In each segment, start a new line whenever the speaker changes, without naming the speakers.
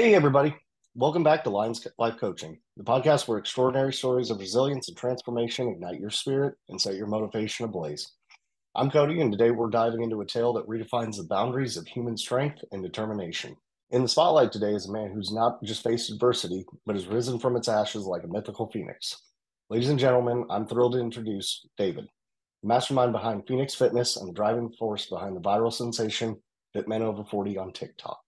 Hey, everybody. Welcome back to Lions Life Coaching, the podcast where extraordinary stories of resilience and transformation ignite your spirit and set your motivation ablaze. I'm Cody, and today we're diving into a tale that redefines the boundaries of human strength and determination. In the spotlight today is a man who's not just faced adversity, but has risen from its ashes like a mythical phoenix. Ladies and gentlemen, I'm thrilled to introduce David, the mastermind behind Phoenix Fitness and the driving force behind the viral sensation Fit Men Over 40 on TikTok.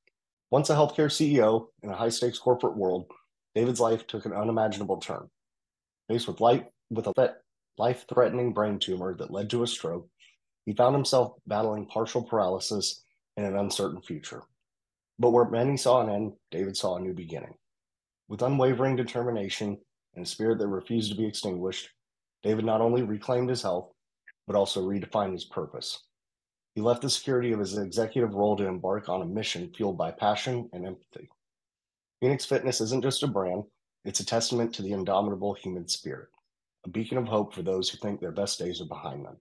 Once a healthcare CEO in a high stakes corporate world, David's life took an unimaginable turn. Faced with life with a life threatening brain tumor that led to a stroke, he found himself battling partial paralysis and an uncertain future. But where many saw an end, David saw a new beginning. With unwavering determination and a spirit that refused to be extinguished, David not only reclaimed his health, but also redefined his purpose. He left the security of his executive role to embark on a mission fueled by passion and empathy. Phoenix Fitness isn't just a brand, it's a testament to the indomitable human spirit, a beacon of hope for those who think their best days are behind them.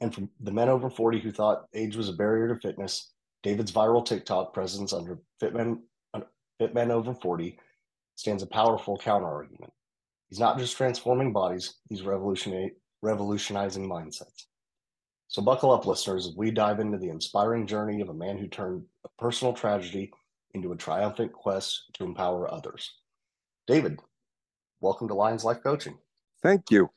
And for the men over 40 who thought age was a barrier to fitness, David's viral TikTok presence under Fitmen, Fitmen over 40 stands a powerful counterargument. He's not just transforming bodies, he's revolutionizing mindsets. So, buckle up, listeners, as we dive into the inspiring journey of a man who turned a personal tragedy into a triumphant quest to empower others. David, welcome to Lions Life Coaching.
Thank you.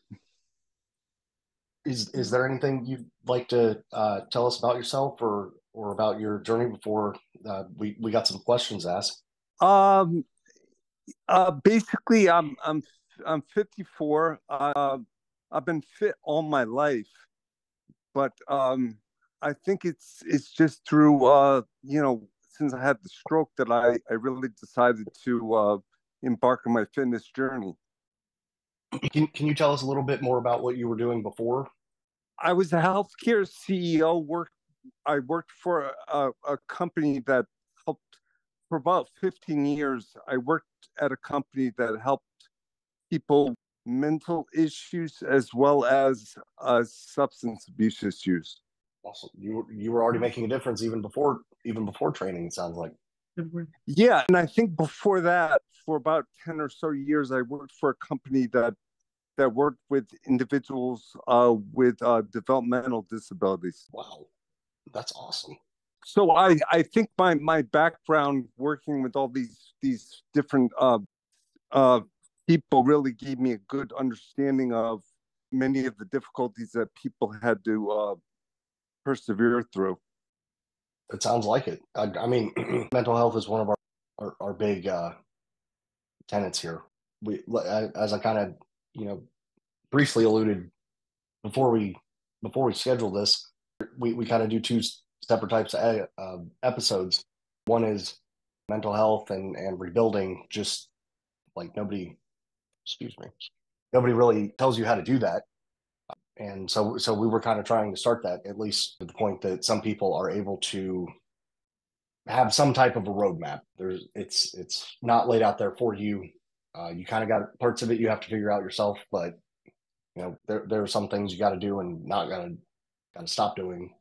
Is is there anything you'd like to uh, tell us about yourself or or about your journey before uh, we we got some questions asked.
Um, uh, basically, I'm I'm I'm 54. Uh, I've been fit all my life, but um, I think it's it's just through uh, you know since I had the stroke that I I really decided to uh, embark on my fitness journey.
Can Can you tell us a little bit more about what you were doing before?
I was a healthcare CEO, worked I worked for a, a company that helped for about 15 years. I worked at a company that helped people mental issues as well as uh, substance abuse issues.
Awesome. You were, you were already making a difference even before even before training. It sounds like.
Yeah, and I think before that, for about ten or so years, I worked for a company that that worked with individuals uh, with uh, developmental disabilities.
Wow that's awesome.
So I I think my my background working with all these these different uh uh people really gave me a good understanding of many of the difficulties that people had to uh persevere through.
It sounds like it. I, I mean, mental health is one of our our, our big uh, here. We, as I kind of you know briefly alluded before we before we scheduled this, we, we kind of do two separate types of uh, episodes. One is mental health and, and rebuilding, just like nobody, excuse me, nobody really tells you how to do that. And so, so we were kind of trying to start that at least to the point that some people are able to have some type of a roadmap. There's, it's, it's not laid out there for you. Uh, you kind of got parts of it you have to figure out yourself, but you know, there, there are some things you got to do and not got to got to stop doing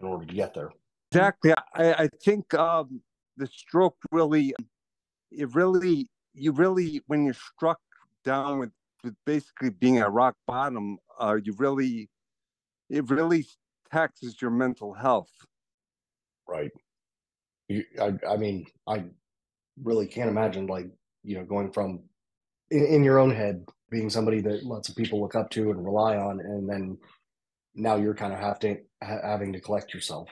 in order to get there.
Exactly. I, I think um, the stroke really, it really, you really, when you're struck down with, with basically being at rock bottom, uh, you really, it really taxes your mental health.
Right. You, I, I mean, I really can't imagine like, you know, going from in, in your own head being somebody that lots of people look up to and rely on, and then now you're kind of having having to collect yourself.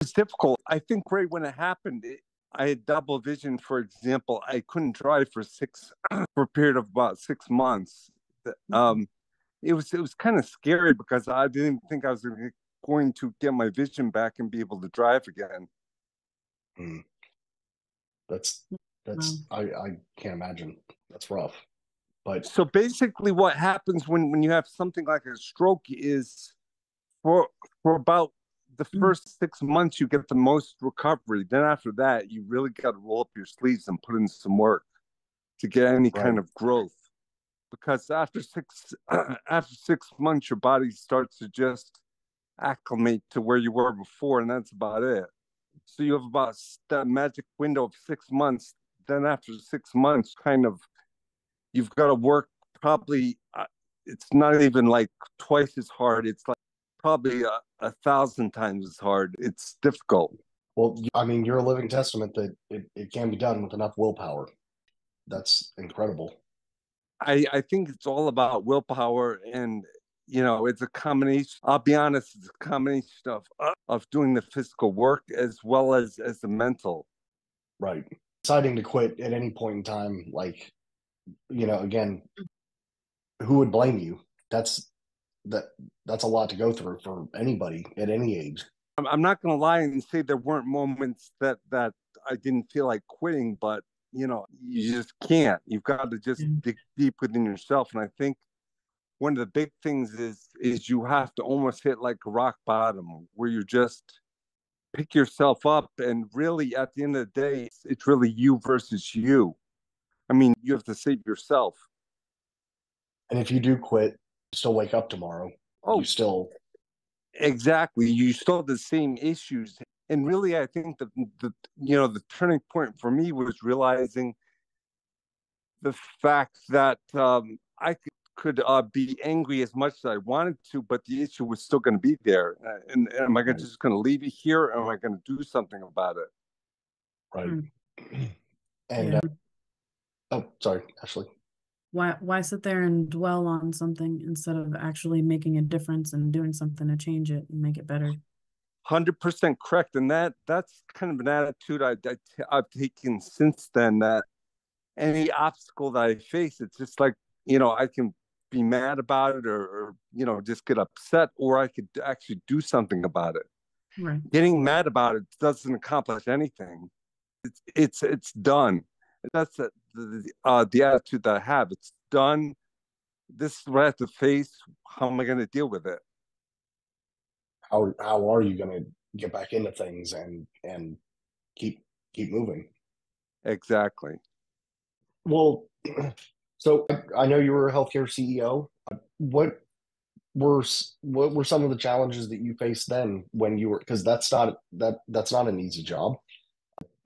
It's difficult. I think right when it happened, it, I had double vision. For example, I couldn't drive for six for a period of about six months. Mm-hmm. Um, it was it was kind of scary because I didn't think I was going to get my vision back and be able to drive again.
Mm. That's that's I I can't imagine. That's rough. But
so basically, what happens when when you have something like a stroke is for for about the mm. first six months you get the most recovery. Then after that, you really got to roll up your sleeves and put in some work to get any right. kind of growth. Because after six after six months, your body starts to just acclimate to where you were before, and that's about it. So you have about that magic window of six months then after six months, kind of, you've got to work probably. Uh, it's not even like twice as hard. It's like probably a, a thousand times as hard. It's difficult.
Well, I mean, you're a living testament that it, it can be done with enough willpower. That's incredible.
I, I think it's all about willpower and you know it's a combination i'll be honest it's a combination of uh, of doing the physical work as well as as the mental
right deciding to quit at any point in time like you know again who would blame you that's that that's a lot to go through for anybody at any age.
I'm not going to lie and say there weren't moments that that i didn't feel like quitting but you know you just can't. You've got to just mm. dig deep within yourself and i think one of the big things is is you have to almost hit like rock bottom where you just pick yourself up and really at the end of the day it's, it's really you versus you. I mean you have to save yourself.
And if you do quit still wake up tomorrow oh you still
exactly you still have the same issues and really i think the, the you know the turning point for me was realizing the fact that um, i could could uh, be angry as much as I wanted to, but the issue was still going to be there. Uh, and, and, am I gonna, just going to leave it here, or am I going to do something about it?
Right. Hmm. And yeah. uh, oh, sorry, Ashley.
Why why sit there and dwell on something instead of actually making a difference and doing something to change it and make it better?
Hundred percent correct, and that that's kind of an attitude I, I I've taken since then. That any obstacle that I face, it's just like you know I can be mad about it or, or, you know just get upset or i could actually do something about it
right
getting mad about it doesn't accomplish anything it's it's it's done that's the the, uh, the attitude that i have it's done this is what i have to face how am i going to deal with it
how how are you going to get back into things and and keep keep moving
exactly
well So I know you were a healthcare CEO. What were what were some of the challenges that you faced then when you were because that's not that that's not an easy job.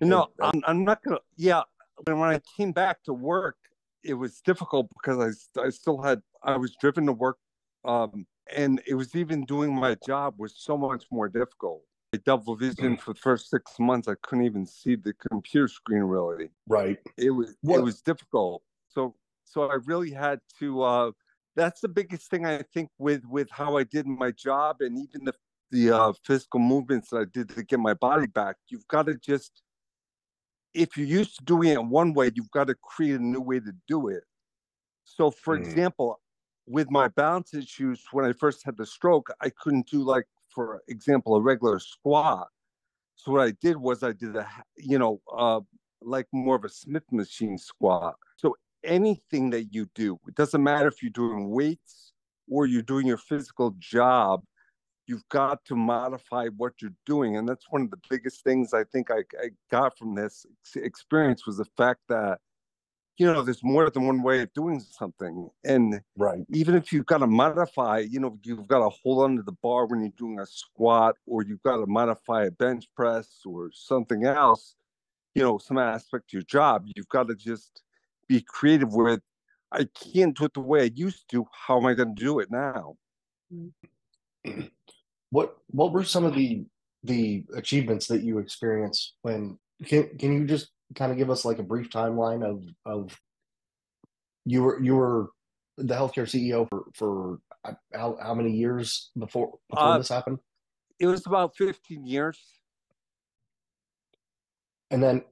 No, I'm, I'm not gonna. Yeah, when I came back to work, it was difficult because I I still had I was driven to work, um, and it was even doing my job was so much more difficult. I double vision for the first six months. I couldn't even see the computer screen really.
Right.
It was what? it was difficult. So so I really had to. Uh, that's the biggest thing I think with with how I did my job and even the the uh, physical movements that I did to get my body back. You've got to just, if you're used to doing it one way, you've got to create a new way to do it. So, for mm. example, with my balance issues, when I first had the stroke, I couldn't do like, for example, a regular squat. So what I did was I did a, you know, uh, like more of a Smith machine squat. So anything that you do, it doesn't matter if you're doing weights or you're doing your physical job, you've got to modify what you're doing. And that's one of the biggest things I think I, I got from this experience was the fact that, you know, there's more than one way of doing something. And
right.
even if you've got to modify, you know, you've got to hold onto the bar when you're doing a squat, or you've got to modify a bench press or something else, you know, some aspect of your job, you've got to just be creative with I can't do it the way I used to. How am I going to do it now? Mm.
What What were some of the the achievements that you experienced when? Can Can you just kind of give us like a brief timeline of of you were you were the healthcare CEO for for how how many years before before uh, this happened?
It was about fifteen years.
And then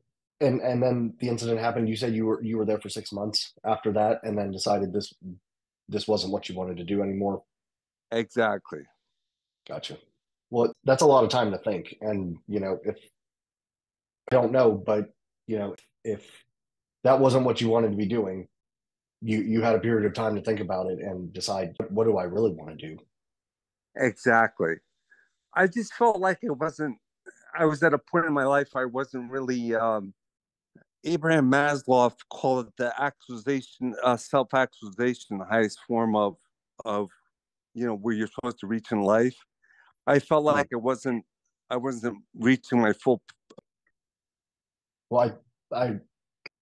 and and then the incident happened you said you were you were there for six months after that and then decided this this wasn't what you wanted to do anymore
exactly
gotcha. Well that's a lot of time to think and you know if i don't know but you know if that wasn't what you wanted to be doing you you had a period of time to think about it and decide what do i really want to do?
Exactly. I just felt like it wasn't i was at a point in my life i wasn't really um Abraham Maslow called it the actualization, uh, self-actualization, the highest form of of you know where you're supposed to reach in life. I felt like it wasn't I wasn't reaching my full.
Well, I I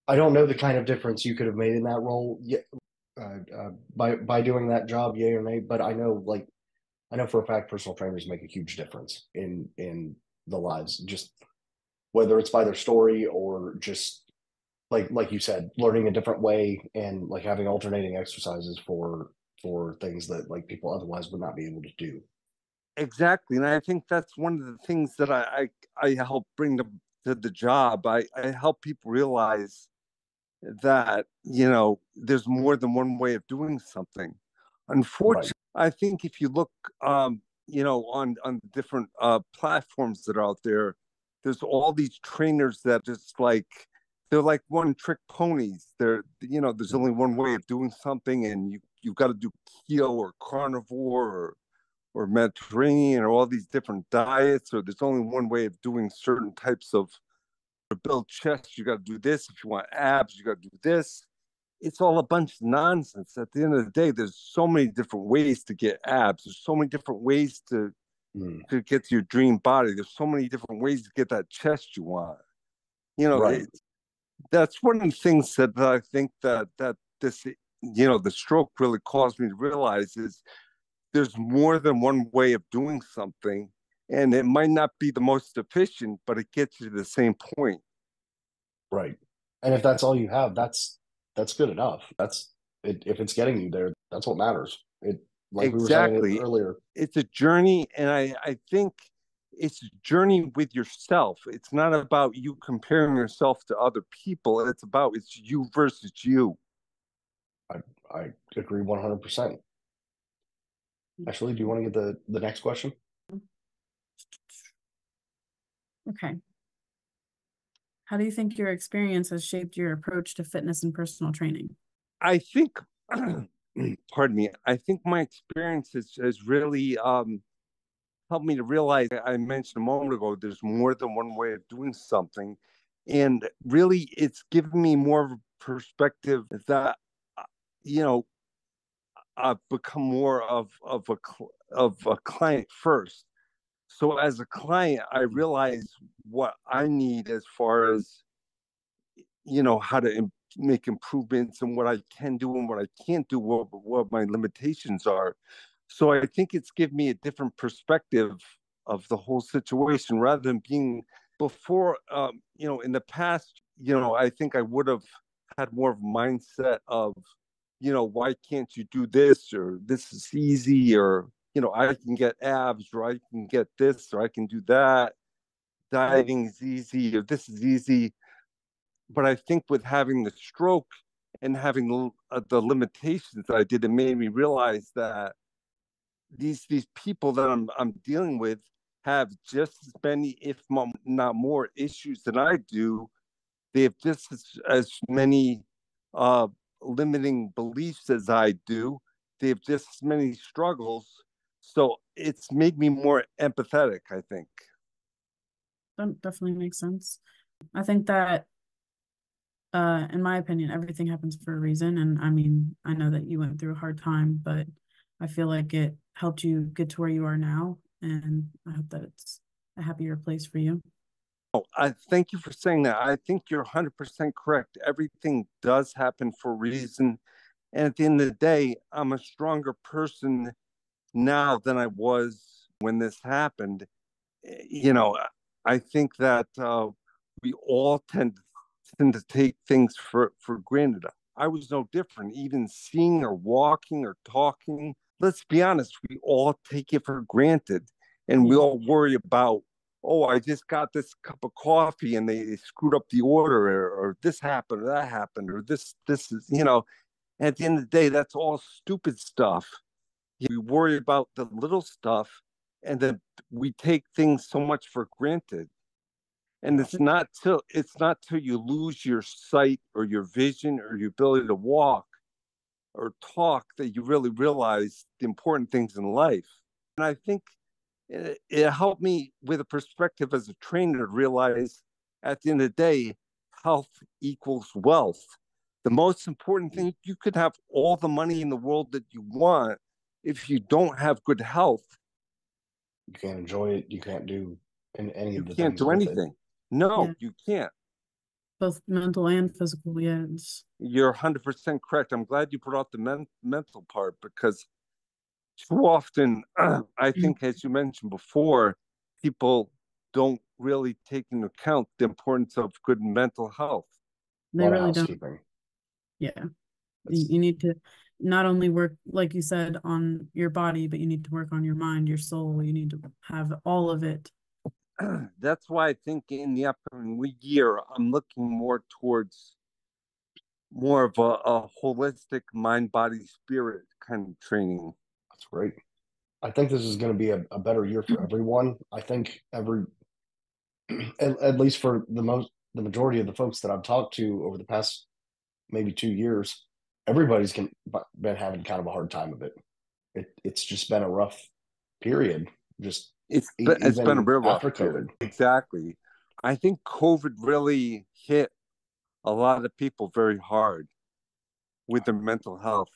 I don't know the kind of difference you could have made in that role yet, uh, uh, by by doing that job, yay or nay. But I know, like, I know for a fact, personal trainers make a huge difference in in the lives. Just whether it's by their story or just like like you said, learning a different way and like having alternating exercises for for things that like people otherwise would not be able to do.
Exactly, and I think that's one of the things that I I, I help bring to, to the job. I, I help people realize that you know there's more than one way of doing something. Unfortunately, right. I think if you look, um, you know, on on different uh, platforms that are out there, there's all these trainers that just like they're like one trick ponies. They're you know, there's only one way of doing something, and you you've got to do keto or carnivore or or Mediterranean or all these different diets, or there's only one way of doing certain types of to build chest, you got to do this. If you want abs, you got to do this. It's all a bunch of nonsense. At the end of the day, there's so many different ways to get abs. There's so many different ways to mm. to get to your dream body. There's so many different ways to get that chest you want. You know, right. it, that's one of the things that, that I think that that this you know the stroke really caused me to realize is there's more than one way of doing something and it might not be the most efficient but it gets you to the same point.
Right. And if that's all you have that's that's good enough. That's it, if it's getting you there that's what matters. It like
exactly
we were earlier.
It's a journey and i i think it's a journey with yourself. It's not about you comparing yourself to other people. It's about it's you versus you.
I i agree 100% Ashley, do you want to get the the next question
Okay. How do you think your experience has shaped your approach to fitness and personal training?
I think, pardon me, I think my experience has, has really um, helped me to realize, I mentioned a moment ago, there's more than one way of doing something. And really, it's given me more of a perspective that, uh, you know, I've become more of, of, a, of a client first. So as a client i realize what i need as far as you know how to Im- make improvements and what i can do and what i can't do what, what my limitations are. So i think it's given me a different perspective of the whole situation rather than being before um, you know in the past you know i think i would have had more of a mindset of you know why can't you do this or this is easy or you know, I can get abs or I can get this or I can do that. Dieting is easy or this is easy. But I think with having the stroke and having the, uh, the limitations that I did, it made me realize that these these people that I'm I'm dealing with have just as many, if not more, issues than I do. They have just as, as many uh, limiting beliefs as I do. They have just as many struggles. So it's made me more empathetic i think.
That definitely makes sense. I think that uh in my opinion everything happens for a reason and i mean i know that you went through a hard time but i feel like it helped you get to where you are now and i hope that it's a happier place for you
Oh, I thank you for saying that. I think you're 100% correct. Everything does happen for a reason. And at the end of the day, I'm a stronger person now than I was when this happened. Eh, you know, I think that uh, we all tend to, tend to take things for, for granted. I was no different, even seeing or walking or talking. Let's be honest, we all take it for granted and we all worry about, oh, I just got this cup of coffee and they, screwed up the order or, or this happened or that happened or this, this is, you know, at the end of the day, that's all stupid stuff. We worry about the little stuff and then we take things so much for granted. And it's not till it's not till you lose your sight or your vision or your ability to walk or talk that you really realize the important things in life. And i think it, it helped me with a perspective as a trainer to realize at the end of the day health equals wealth the most important mm. thing you could have all the money in the world that you want if you don't have good health,
you can't enjoy it. You can't do any
you
of the
can't do anything. No, yeah. you can't.
both mental and physical. Yeah, it's,
You're 100% correct. I'm glad you brought up the men- mental part because too often, I mm. think, as you mentioned before, people don't really take into account the importance of good mental health.
they
lot
really don't. Yeah, you,
That's-
you need to not only work like you said on your body, but you need to work on your mind, your soul. You need to have all of it.
That's why I think in the upcoming year, I'm looking more towards more of a, a holistic mind, body, spirit kind of training.
That's great. I think this is going to be a, a better year for everyone. I think every, at, at least for the most, the majority of the folks that I've talked to over the past maybe two years, everybody's can, been having kind of a hard time of it. It it's just been a rough period. Just
It's been, it's been a real rough
after
period.
COVID.
Exactly. I think COVID really hit a lot of people very hard with their mental health.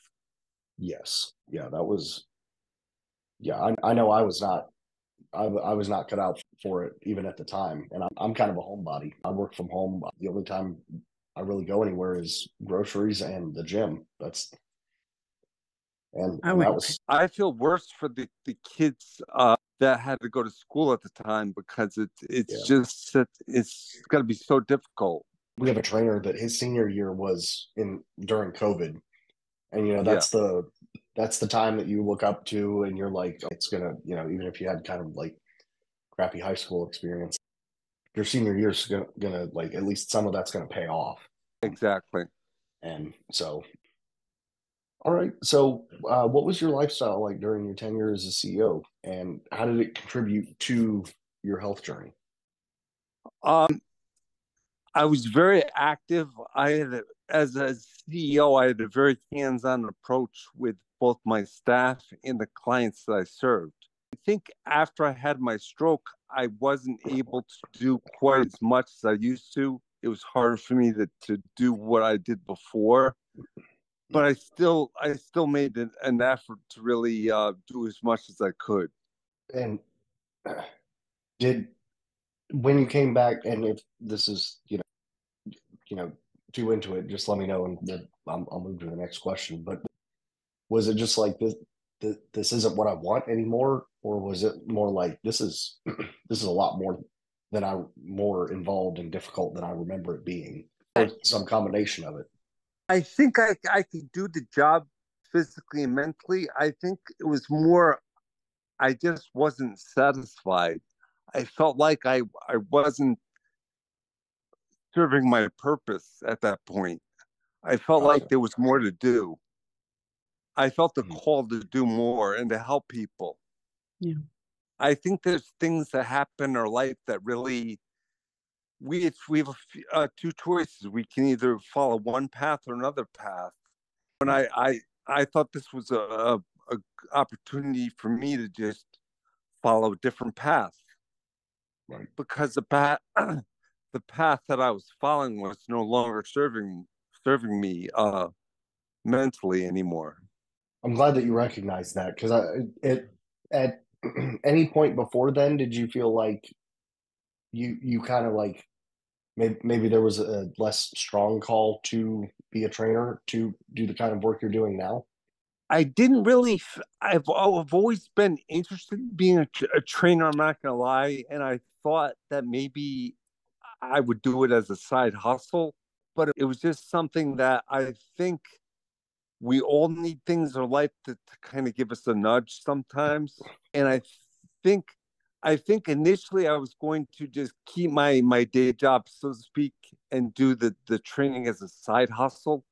Yes, yeah, that was. Yeah, I I know I was not, I was not cut out for it even at the time, and I'm I'm kind of a homebody. I work from home. The only time I really go anywhere is groceries and the gym. That's. And,
I
and that was
I feel worse for the, the kids uh, that had to go to school at the time because it's it's
Yeah.
just that it's got to be so difficult.
we have a trainer that his senior year was in during COVID, and you know that's the that's the time that you look up to, and you're like, it's gonna, you know, even if you had kind of like crappy high school experience, your senior year's gonna, gonna like at least some of that's gonna pay off,
Exactly.
and so. All right. So, uh, what was your lifestyle like during your tenure as a CEO, and how did it contribute to your health journey?
Um, I was very active. I had, a, as a CEO, I had a very hands-on approach with both my staff and the clients that I served. I think after I had my stroke, I wasn't able to do quite as much as I used to. It was harder for me to, to do what I did before, but I still I still made an, an effort to really uh, do as much as I could.
And did when you came back, and if this is you know, you know, too into it, just let me know, and I'll, I'll move to the next question. But was it just like this? This isn't what I want anymore, or was it more like this is this is a lot more than I more involved and difficult than I remember it being, or some combination of it?
I think I I could do the job physically and mentally. I think it was more I just wasn't satisfied. I felt like I I wasn't serving my purpose at that point. I felt like there was more to do. I felt the
Mhm.
call to do more and to help people.
Yeah.
I think there's things that happen in our life that really we it's, we have a f- uh, two choices. We can either follow one path or another path. And I I I thought this was a, a, a opportunity for me to just follow a different path
Right.
because the path the path that I was following was no longer serving serving me uh mentally anymore.
I'm glad that you recognize that because I it at any point before then did you feel like you you kind of like maybe maybe there was a less strong call to be a trainer to do the kind of work you're doing now?
I didn't really. I've I've always been interested in being a, a trainer. I'm not gonna lie, and I thought that maybe I would do it as a side hustle, but it was just something that I think we all need things in life to, to kind of give us a nudge sometimes. And I think, I think initially I was going to just keep my my day job, so to speak, and do the the training as a side hustle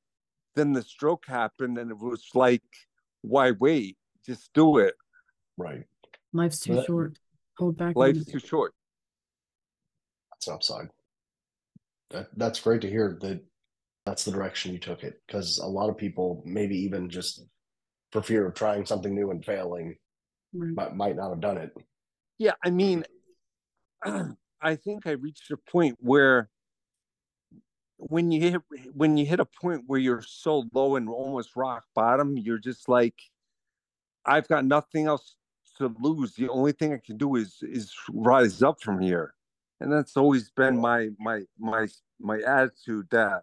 then the stroke happened and it was like why wait just do it
Right.
Life's too
Well, that-
short. Hold back. on
life's too short
That's an upside. That that's great to hear that that's the direction you took it because a lot of people maybe even just for fear of trying something new and failing
Right.
might, might not have done it.
yeah i mean i think i reached a point where when you hit when you hit a point where you're so low and almost rock bottom you're just like i've got nothing else to lose the only thing i can do is is rise up from here and that's always been my my my my attitude that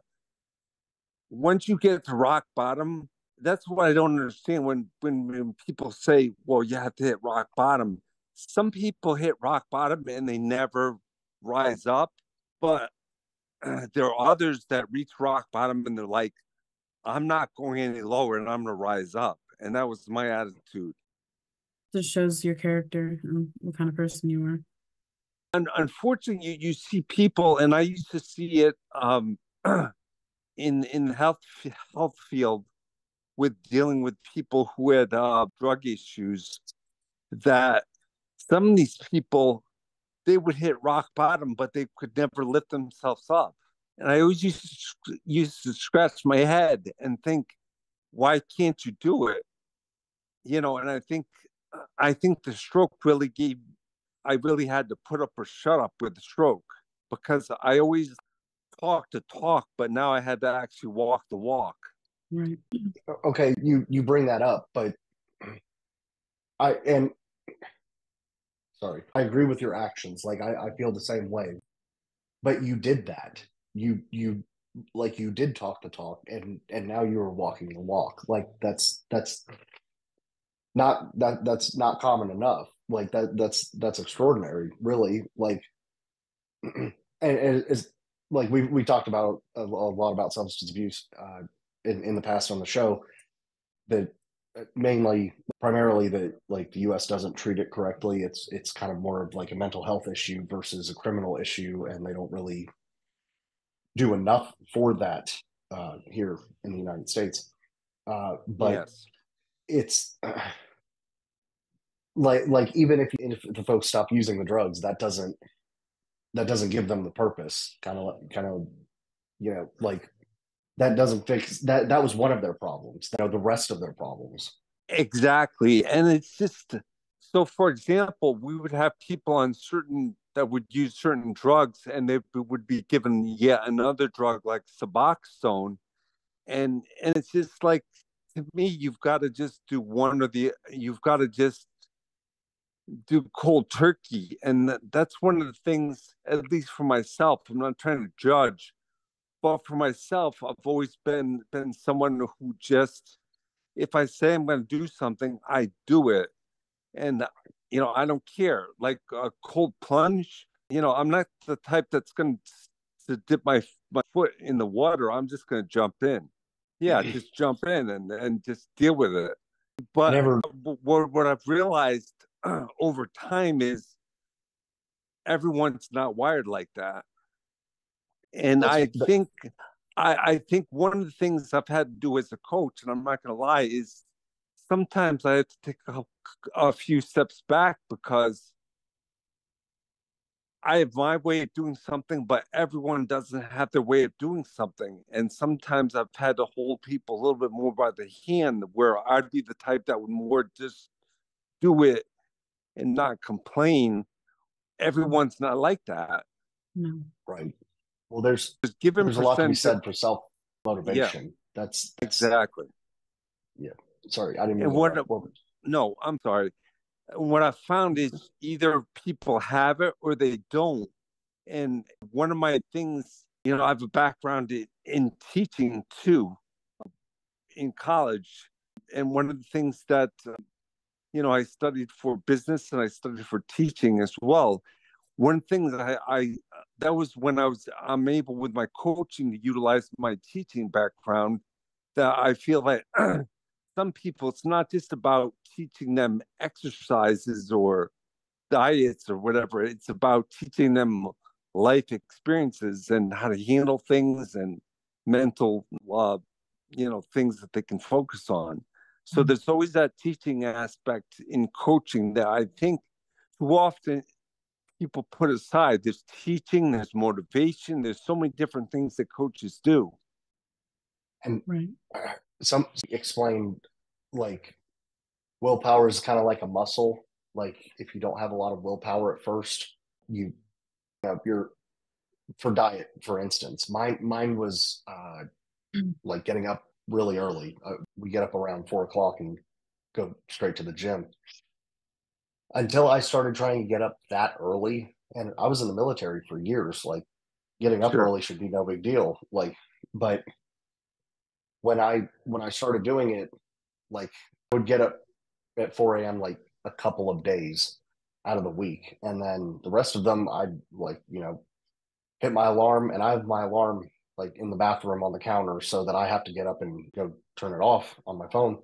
once you get to rock bottom, that's what I don't understand when, when when people say, "Well, you have to hit rock bottom." Some people hit rock bottom and they never rise up, but uh, there are others that reach rock bottom and they're like, "I'm not going any lower, and I'm going to rise up." And that was my attitude.
Just shows your character and what kind of person you were.
And unfortunately, you, you see people, and I used to see it um, in in the health health field with dealing with people who had uh, drug issues. That some of these people, they would hit rock bottom, but they could never lift themselves up. And I always used to, used to scratch my head and think, why can't you do it? You know, and I think I think the stroke really gave I really had to put up or shut up with the stroke because I always talk to talk, but now I had to actually walk the walk.
Right.
Okay, you you bring that up, but I and sorry, I agree with your actions. Like I, I feel the same way. But you did that. You you like you did talk the talk and and now you're walking the walk. Like that's that's not that that's not common enough like that that's that's extraordinary really like and, and it's like we we talked about a, a lot about substance abuse uh in, in the past on the show that uh, mainly primarily that like the US doesn't treat it correctly. It's it's kind of more of like a mental health issue versus a criminal issue and they don't really do enough for that uh here in the United States. Uh but yes. it's uh, like like even if if the folks stop using the drugs, that doesn't that doesn't give them the purpose. Kind of kind of you know like that doesn't fix that. That was one of their problems. You know, the rest of their problems.
Exactly, and it's just so. For example, we would have people on certain that would use certain drugs, and they would be given yet another drug like Suboxone, and and it's just like to me, you've got to just do one or the. You've got to just do cold turkey, and that's one of the things. At least for myself, I'm not trying to judge, but for myself, I've always been been someone who just, if I say I'm going to do something, I do it, and you know I don't care. Like a cold plunge, you know, I'm not the type that's going to dip my my foot in the water. I'm just going to jump in yeah, just jump in and and just deal with it. But Never... what what I've realized over time is everyone's not wired like that, and I think I I think one of the things I've had to do as a coach, and I'm not going to lie, is sometimes I have to take a, a few steps back because I have my way of doing something, but everyone doesn't have their way of doing something. And sometimes I've had to hold people a little bit more by the hand, where I'd be the type that would more just do it and not complain. Everyone's not like that.
No.
Right. Well, there's given there's a lot to be said for self motivation. Yeah, that's,
that's, exactly.
Yeah. Sorry, I didn't.
And what, no, I'm sorry what I found is either people have it or they don't. And one of my things, you know, I have a background in, in teaching too in college. And one of the things that, you know, I studied for business and I studied for teaching as well. One thing that I, I that was when I was I'm able with my coaching to utilize my teaching background that I feel like some people, it's not just about teaching them exercises or diets or whatever. It's about teaching them life experiences and how to handle things and mental, uh, you know, things that they can focus on. So mm-hmm. there's always that teaching aspect in coaching that I think too often people put aside. There's teaching, there's motivation, there's so many different things that coaches do.
And right. Uh, some explain like willpower is kind of like a muscle. Like if you don't have a lot of willpower at first, you, you know, you're for diet, for instance. Mine mine was uh, mm. like getting up really early. Uh, we get up around four o'clock and go straight to the gym. Until I started trying to get up that early, and I was in the military for years, like getting up
Sure.
early should be no big deal. Like, but when I when I started doing it, like I would get up at 4 a.m. like a couple of days out of the week, and then the rest of them I'd like you know hit my alarm, and I have my alarm like in the bathroom on the counter so that I have to get up and go turn it off on my phone,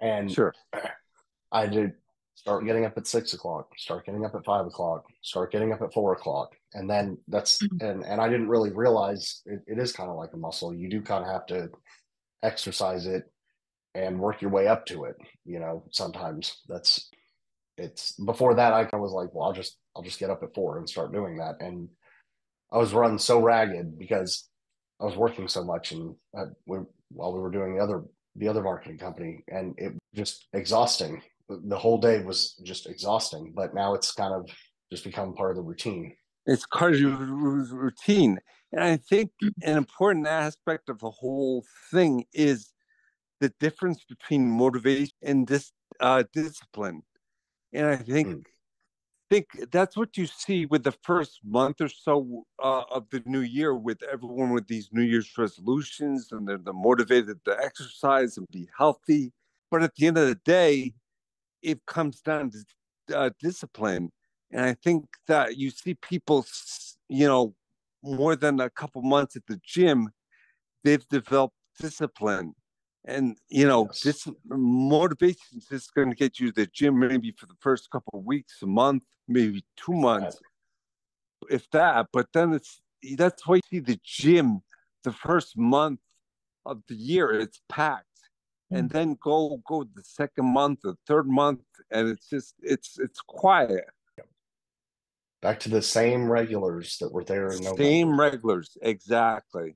and
Sure.
I did start getting up at six o'clock, start getting up at five o'clock, start getting up at four o'clock. And then that's mm-hmm. and and I didn't really realize it, it is kind of like a muscle. You do kind of have to exercise it and work your way up to it. You know, sometimes that's it's before that I kind of was like, well, I'll just I'll just get up at four and start doing that. And I was run so ragged because I was working so much and I, we, while we were doing the other the other marketing company and it just exhausting the whole day was just exhausting but now it's kind of just become part of the routine
It's part of your routine. And I think an important aspect of the whole thing is the difference between motivation and this uh, discipline. And I think
Mm.
Think that's what you see with the first month or so uh, of the new year with everyone with these New Year's resolutions and they're, they're motivated to exercise and be healthy. But at the end of the day, it comes down to uh, discipline. And I think that you see people, you know, more than a couple months at the gym, they've developed discipline. And, you know,
Yes.
this motivation is just going to get you to the gym maybe for the first couple of weeks, a month, maybe two months, if that. But then it's that's why you see the gym the first month of the year, it's packed. And mm. then go go the second month, the third month, and it's just it's it's quiet.
back to the same regulars that were there in November.
Same regulars, exactly.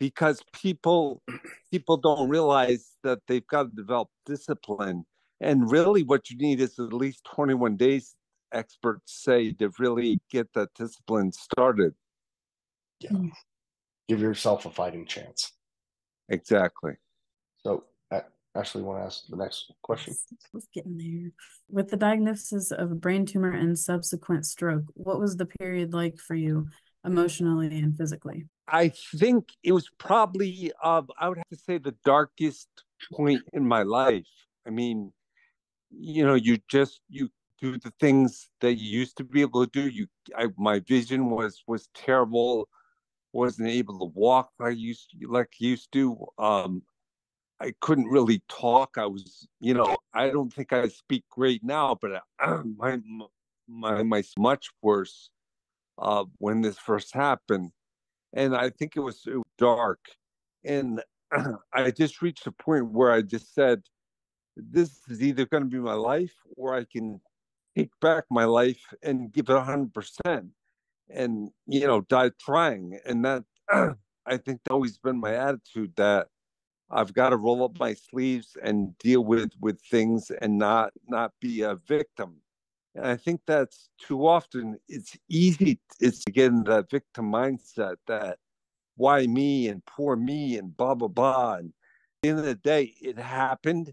Because people people don't realize that they've got to develop discipline. And really what you need is at least 21 days, experts say, to really get that discipline started.
yeah mm. give yourself a fighting chance
Exactly.
so ashley want to ask the next question
Let's- Let's get in there. With the diagnosis of a brain tumor and subsequent stroke, what was the period like for you emotionally and physically?
I think it was probably uh, I would have to say the darkest point in my life. I mean, you know, you just you do the things that you used to be able to do. You, I, my vision was was terrible. Wasn't able to walk like I used like I used to. Um, I couldn't really talk. I was, you know, I don't think I speak great now, but uh, my my my much worse uh, when this first happened and I think it was, it was dark. And I just reached a point where I just said, "This is either going to be my life, or I can take back my life and give it hundred percent, and you know, die trying." And that I think always been my attitude that I've got to roll up my sleeves and deal with with things and not not be a victim. And I think that's too often it's easy it's to get into that victim mindset that why me and poor me and blah blah blah. And at the end of the day, it happened.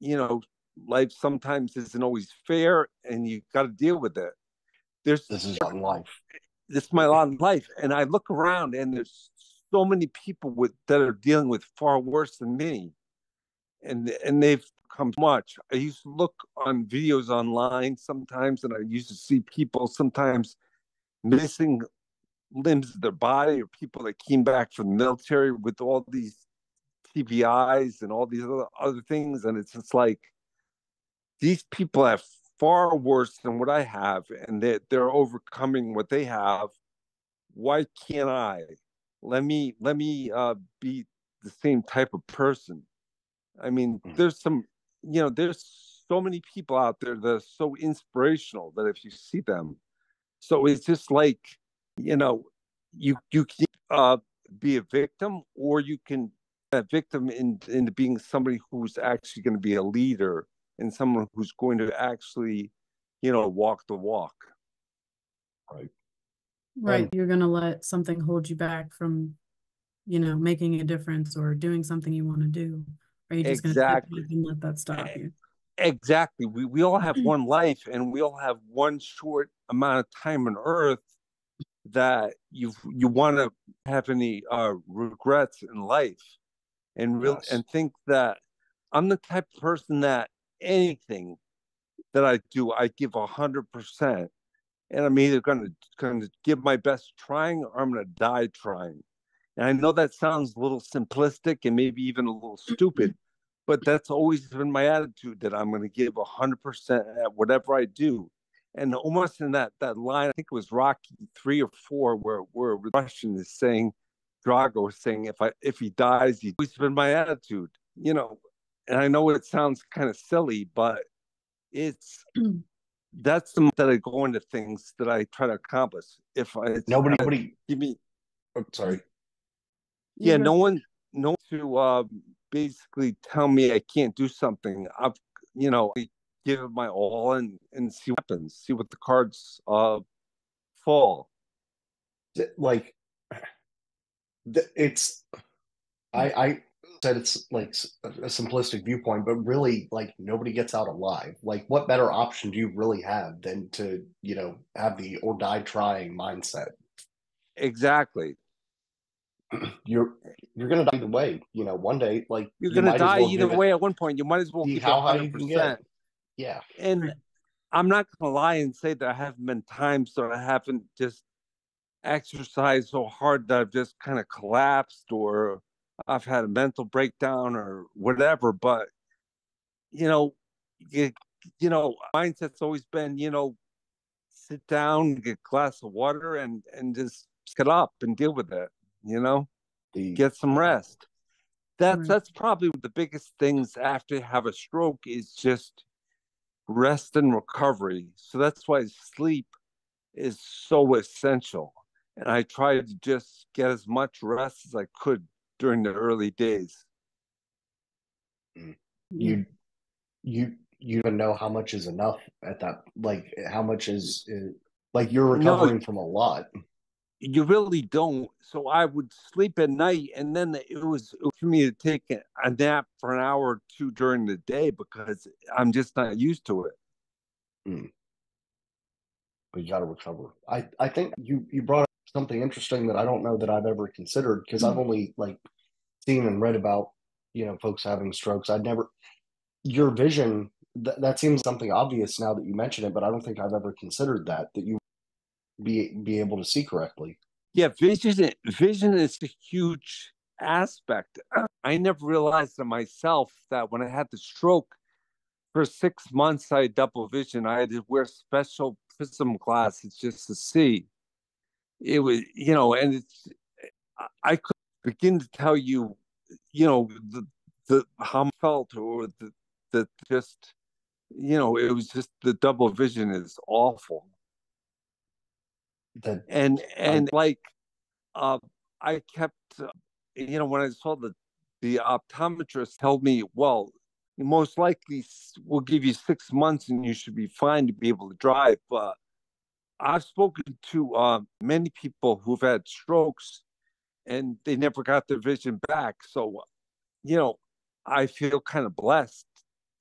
You know, life sometimes isn't always fair and you gotta deal with it. There's
this is on life
this is my lot in life. And I look around and there's so many people with that are dealing with far worse than me. And and they've come much. I used to look on videos online sometimes and I used to see people sometimes missing limbs of their body or people that came back from the military with all these TBIs and all these other, other things. And it's just like these people have far worse than what I have, and they're, they're overcoming what they have. Why can't I? Let me let me uh, be the same type of person. I mean,
Mhm.
there's some, you know, there's so many people out there that are so inspirational that if you see them, so it's just like, you know, you you can uh, be a victim, or you can a victim in, into being somebody who's actually going to be a leader and someone who's going to actually, you know, walk the walk.
Right.
And-
You're gonna let something hold you back from, you know, making a difference or doing something you want to do. Or are you just gonna
Exactly.
and let that stop you?
Exactly. We we all have one life and we all have one short amount of time on earth that you you want to have any uh, regrets in life, and really yes. and think that I'm the type of person that anything that I do, I give a hundred percent, and I'm either going to going to give my best trying, or I'm going to die trying. And I know that sounds a little simplistic and maybe even a little stupid, but that's always been my attitude that I'm going to give hundred percent at whatever I do and almost in that that line, I think it was Rocky three or four, where where Russian is saying, Drago was saying, if I if he dies, he's always been my attitude, you know. And I know it sounds kind of silly, but it's that's the that I go into things that I try to accomplish. If I
nobody, I, nobody
give me,
oh, sorry,
yeah, no one, no one to uh, basically tell me I can't do something. I've you know give it my all and and see what happens, see what the cards uh fall.
Like it's I I said it's like a simplistic viewpoint, but really like nobody gets out alive. Like what better option do you really have than to, you know, have the or die trying mindset?
Exactly.
You're you're gonna die either way. You know, one day, like
you're gonna die well either way. At one point, you might as well keep how high you can get.
Yeah.
And I'm not going to lie and say that I haven't been times that I haven't just exercised so hard that I've just kind of collapsed or I've had a mental breakdown or whatever. But, you know, you, you know, mindset's always been, you know, sit down, get a glass of water and, and just get up and deal with it, you know, the, get some rest. That's, right. that's probably the biggest things after you have a stroke is just rest and recovery. So that's why sleep is so essential. And I tried to just get as much rest as I could during the early days.
Mm. Mm. You You, you, don't know how much is enough at that. Like how much is, is like you're recovering no, from a lot
you really don't. So I would sleep at night, and then it was, for me to take a nap for an hour or two during the day because I'm just not used to it.
Mm. But you got to recover. I I think you you brought up something interesting that I don't know that I've ever considered because mm. I've only like seen and read about you know folks having strokes. I'd never your vision. Th- that seems something obvious now that you mention it, but I don't think I've ever considered that that you be be able to see correctly.
Yeah, vision vision is a huge aspect. I never realized to myself that when I had the stroke for six months, I had double vision. I had to wear special prism glasses just to see. It was, you know, and it's. I could begin to tell you, you know, the the how I felt or the the just, you know, it was just the double vision is awful that and and um, like uh, I kept uh, you know when I saw the the optometrist told me well most likely we'll give you six months and you should be fine to be able to drive. But I've spoken to uh, many people who've had strokes and they never got their vision back. So you know I feel kind of blessed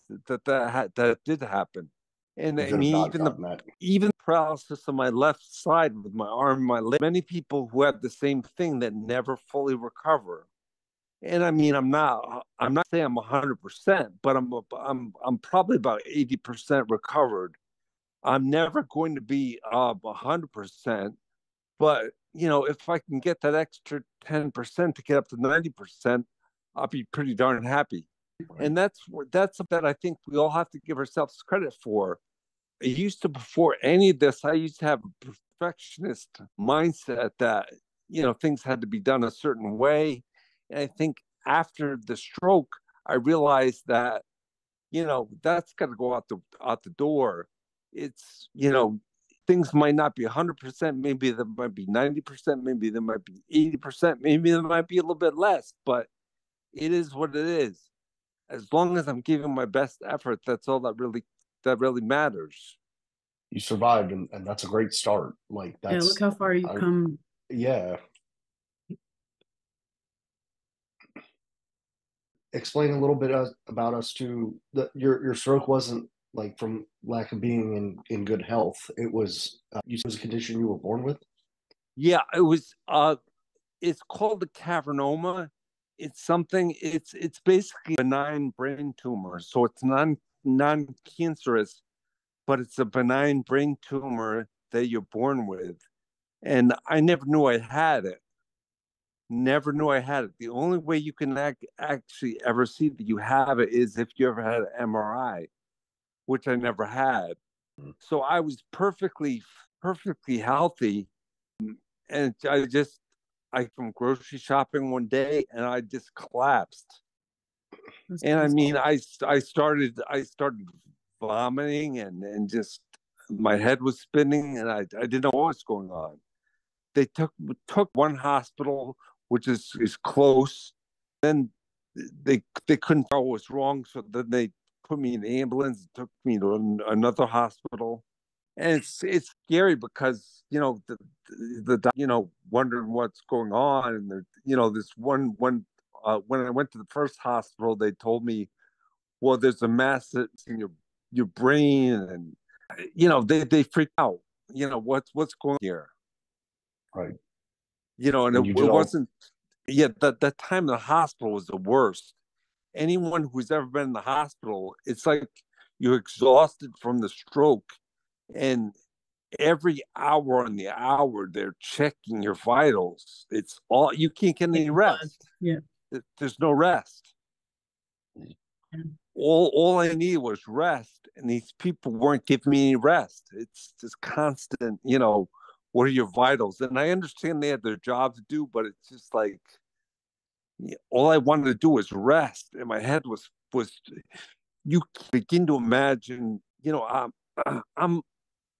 that that that, that did happen and I mean, even the that. even paralysis on my left side with my arm, my leg. Many people who have the same thing that never fully recover. And I mean, I'm not I'm not saying I'm 100, percent but I'm I'm I'm probably about 80 percent recovered. I'm never going to be uh 100 percent, but you know, if I can get that extra 10 percent to get up to 90 percent, I'll be pretty darn happy. And that's that's something that I think we all have to give ourselves credit for used to before any of this, I used to have a perfectionist mindset that you know things had to be done a certain way. And I think after the stroke, I realized that you know that's got to go out the out the door. It's you know things might not be 100%, maybe there might be 90%, maybe there might be 80%, maybe there might be a little bit less, but it is what it is. As long as I'm giving my best effort, that's all that really that really matters.
You survived, and, and that's a great start. Like that's
yeah. Look how far you've I, come.
Yeah. Explain a little bit about us to the, your your stroke wasn't like from lack of being in in good health. It was uh, you it was a condition you were born with.
Yeah, it was. Uh, it's called a cavernoma. It's something. It's it's basically a benign brain tumor, so it's non non cancerous, but it's a benign brain tumor that you're born with, and I never knew I had it. Never knew I had it. The only way you can act, actually ever see that you have it is if you ever had an MRI, which I never had. Hmm. So I was perfectly perfectly healthy and I just I from grocery shopping one day and I just collapsed. That's and I mean, I I started I started vomiting and and just my head was spinning and I I didn't know what was going on. They took took one hospital which is is close. Then they they couldn't tell what was wrong, so then they put me in the ambulance, and took me to another hospital and it's it's scary because you know the, the, the you know wondering what's going on and the, you know this one one uh, when I went to the first hospital they told me well there's a mass in your your brain and you know they they freak out. You know what's what's going here?
Right.
You know and, and it, it wasn't yeah that that time in the hospital was the worst. Anyone who's ever been in the hospital it's like you're exhausted from the stroke and every hour on the hour they're checking your vitals. It's all you can't get any rest.
yeah
there's no rest all all i needed was rest and these people weren't giving me any rest it's just constant you know what are your vitals and i understand they had their job to do but it's just like all i wanted to do was rest and my head was was you begin to imagine you know i'm i'm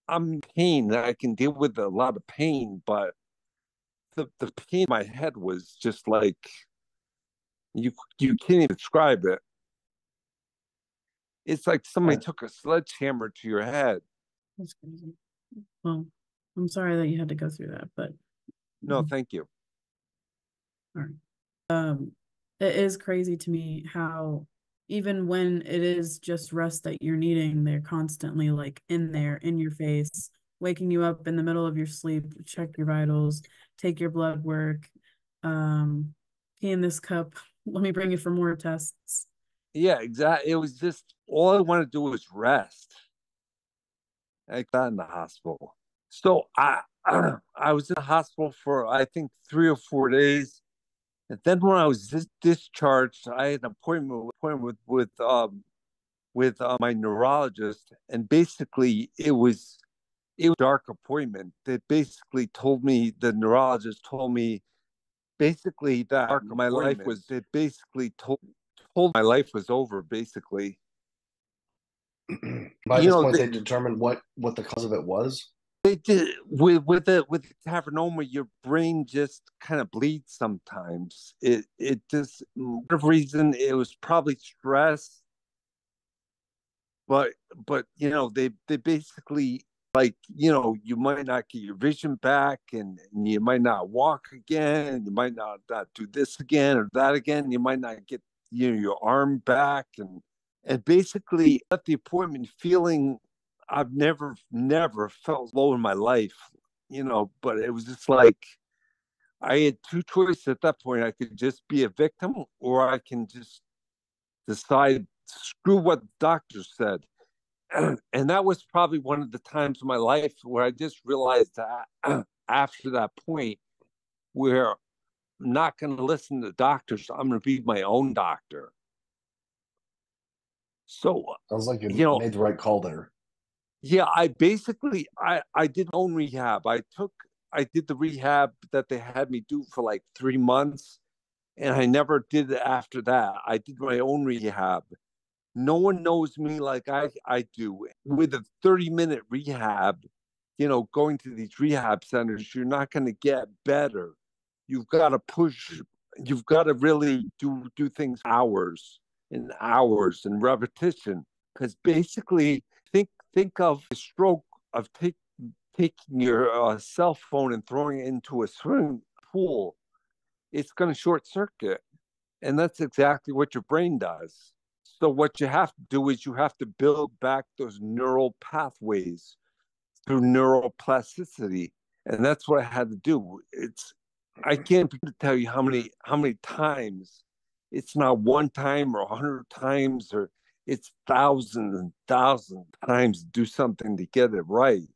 I'm in pain. I can deal with a lot of pain, but the the pain in my head was just like you you can't even describe it. It's like somebody took a sledgehammer to your head.
That's crazy. Well, I'm sorry that you had to go through that, but
no, mm-hmm. thank you.
All right. Um, it is crazy to me how even when it is just rest that you're needing, they're constantly like in there, in your face, waking you up in the middle of your sleep, check your vitals, take your blood work, um, pee in this cup. Let me bring you for more tests.
Yeah, exactly. It was just all I wanted to do was rest. I got in the hospital. So I I was in the hospital for I think three or four days. And then when I was dis- discharged, I had an appointment, appointment with with um, with uh, my neurologist, and basically it was it was dark appointment. That basically told me the neurologist told me basically that my life was it basically told told my life was over basically.
By you this know, point, they determined what what the cause of it was.
They did with with the with the cavernoma, your brain just kind of bleeds sometimes. It it just whatever reason it was probably stress. But but you know they they basically like you know you might not get your vision back and, and you might not walk again you might not, not do this again or that again you might not get you know your arm back and and basically at the appointment feeling I've never, never felt low in my life, you know, but it was just like I had two choices at that point. I could just be a victim or I can just decide, screw what the doctor said. And that was probably one of the times in my life where I just realized that after that point, where I'm not going to listen to doctors, I'm going to be my own doctor. So
sounds like you, you know, made the right call there.
Yeah, I basically I I did own rehab. I took I did the rehab that they had me do for like three months, and I never did it after that. I did my own rehab. No one knows me like I I do. With a thirty minute rehab, you know, going to these rehab centers, you're not going to get better. You've got to push. You've got to really do do things hours and hours and repetition because basically think think of a stroke of take, taking your uh, cell phone and throwing it into a swimming pool. It's going to short circuit. And that's exactly what your brain does. So, what you have to do is you have to build back those neural pathways through neuroplasticity. and that's what I had to do. It's I can't tell you how many how many times. It's not one time or a hundred times or it's thousands and thousands of times do something to get it right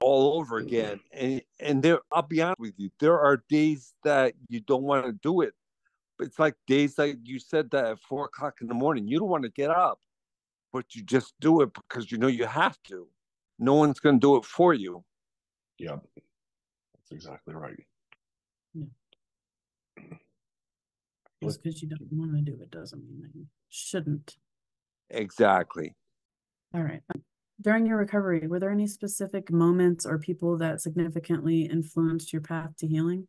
all over mm-hmm. again. And and there, I'll be honest with you, there are days that you don't want to do it. But it's like days like you said that at four o'clock in the morning, you don't want to get up, but you just do it because you know you have to. No one's going to do it for you.
Yeah, that's exactly right.
Yeah. Just because you don't want to do it doesn't mean that you shouldn't.
Exactly.
All right during your recovery, were there any specific moments or people that significantly influenced your path to healing?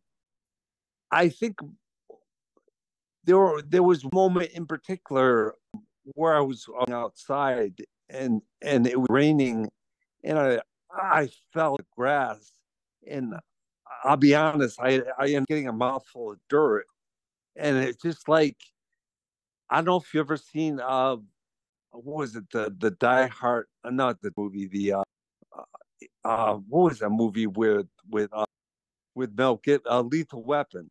I think there were, there was a moment in particular where I was outside and and it was raining and I I fell grass. And I'll be honest, I I am getting a mouthful of dirt. And it's just like I don't know if you've ever seen uh what was it? The the Die Hard uh, not the movie the uh, uh, what was that movie with with uh, with Mel Gibson uh, Lethal Weapon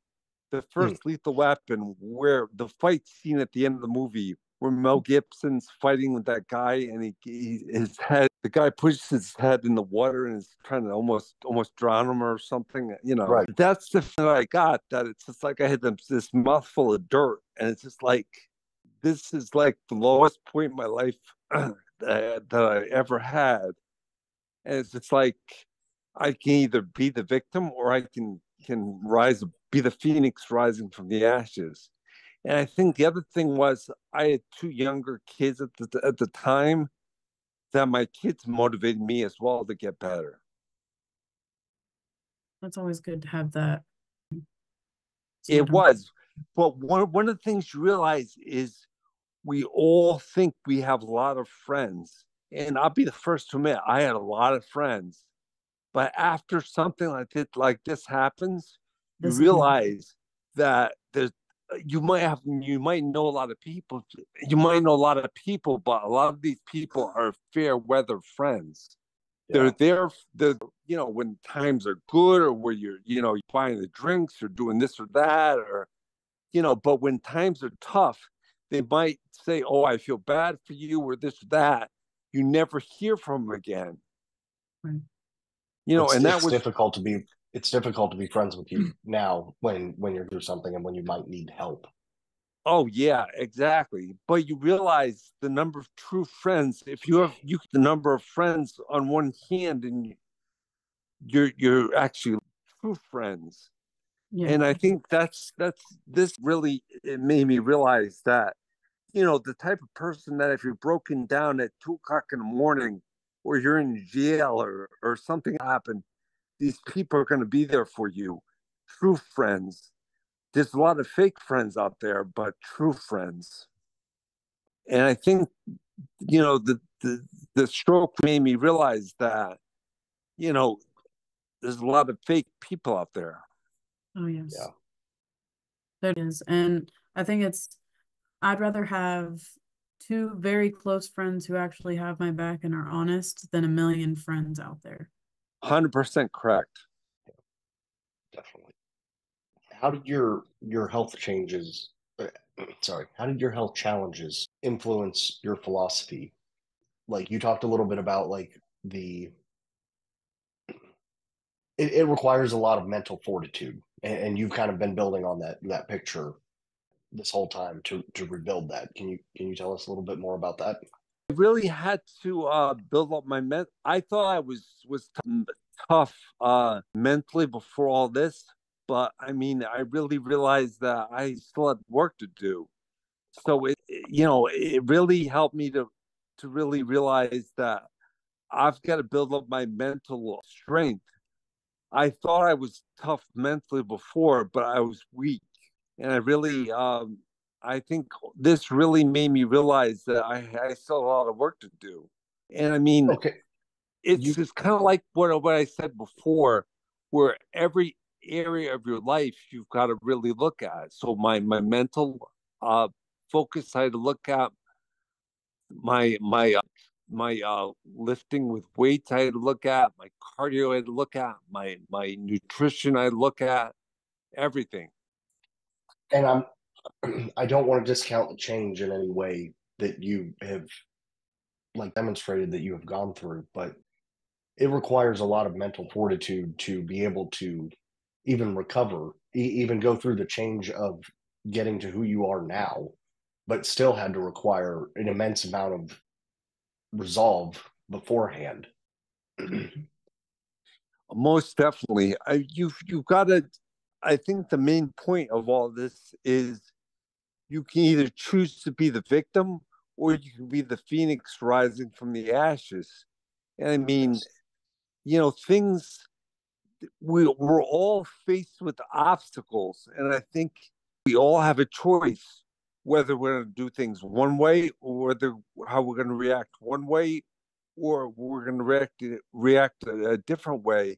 the hmm. first hmm. Lethal Weapon where the fight scene at the end of the movie where Mel Gibson's fighting with that guy and he, he his head the guy pushes his head in the water and is trying to almost almost drown him or something you know
right
that's the thing I got that it's just like I had this, this mouthful of dirt and it's just like this is like the lowest point in my life that, that I ever had. And it's just like I can either be the victim or I can can rise, be the phoenix rising from the ashes. And I think the other thing was I had two younger kids at the at the time that my kids motivated me as well to get better.
That's always good to have that.
It was. But one one of the things you realize is we all think we have a lot of friends. And I'll be the first to admit I had a lot of friends. But after something like this, like this happens, you realize that there's uh, you might have you might know a lot of people you might know a lot of people but a lot of these people are fair weather friends yeah. they're there they're, you know when times are good or where you're you know you're buying the drinks or doing this or that or you know but when times are tough they might say, "Oh, I feel bad for you," or this or that. You never hear from them again.
Right.
You know,
it's,
and that was
difficult to be. It's difficult to be friends with you mm. now when when you're through something and when you might need help.
Oh yeah, exactly. But you realize the number of true friends. If you have you the number of friends on one hand, and you're you're actually true friends. Yeah. And I think that's that's this really it made me realize that you know, the type of person that if you're broken down at two o'clock in the morning or you're in jail or, or something happened, these people are going to be there for you. True friends. There's a lot of fake friends out there, but true friends. And I think, you know, the, the, the stroke made me realize that, you know, there's a lot of fake people out there.
Oh, yes. Yeah. there is And I think it's I'd rather have two very close friends who actually have my back and are honest than a million friends out there.
100% correct.
Definitely. How did your your health changes uh, sorry, how did your health challenges influence your philosophy? Like you talked a little bit about like the it, it requires a lot of mental fortitude and, and you've kind of been building on that that picture this whole time to to rebuild that. Can you can you tell us a little bit more about that?
Really had to uh, build up my men. I thought I was was t- tough uh, mentally before all this, but I mean, I really realized that I still had work to do. So it, you know, it really helped me to to really realize that I've got to build up my mental strength. I thought I was tough mentally before, but I was weak and I really, um, I think this really made me realize that I, I still have a lot of work to do. And I mean,
okay,
it's you, just kind of like what what I said before, where every area of your life you've got to really look at. So my my mental uh, focus, I had to look at my my uh, my uh, lifting with weights I had to look at, my cardio I had to look at, my my nutrition I look at, everything.
And I'm I don't want to discount the change in any way that you have like demonstrated that you have gone through, but it requires a lot of mental fortitude to be able to even recover, e- even go through the change of getting to who you are now, but still had to require an immense amount of resolve beforehand.
Most definitely. I, you've you've got to. I think the main point of all this is you can either choose to be the victim or you can be the phoenix rising from the ashes. And I mean, you know, things we we're all faced with obstacles, and I think we all have a choice whether we're going to do things one way or whether how we're going to react one way or we're going to react react a, a different way.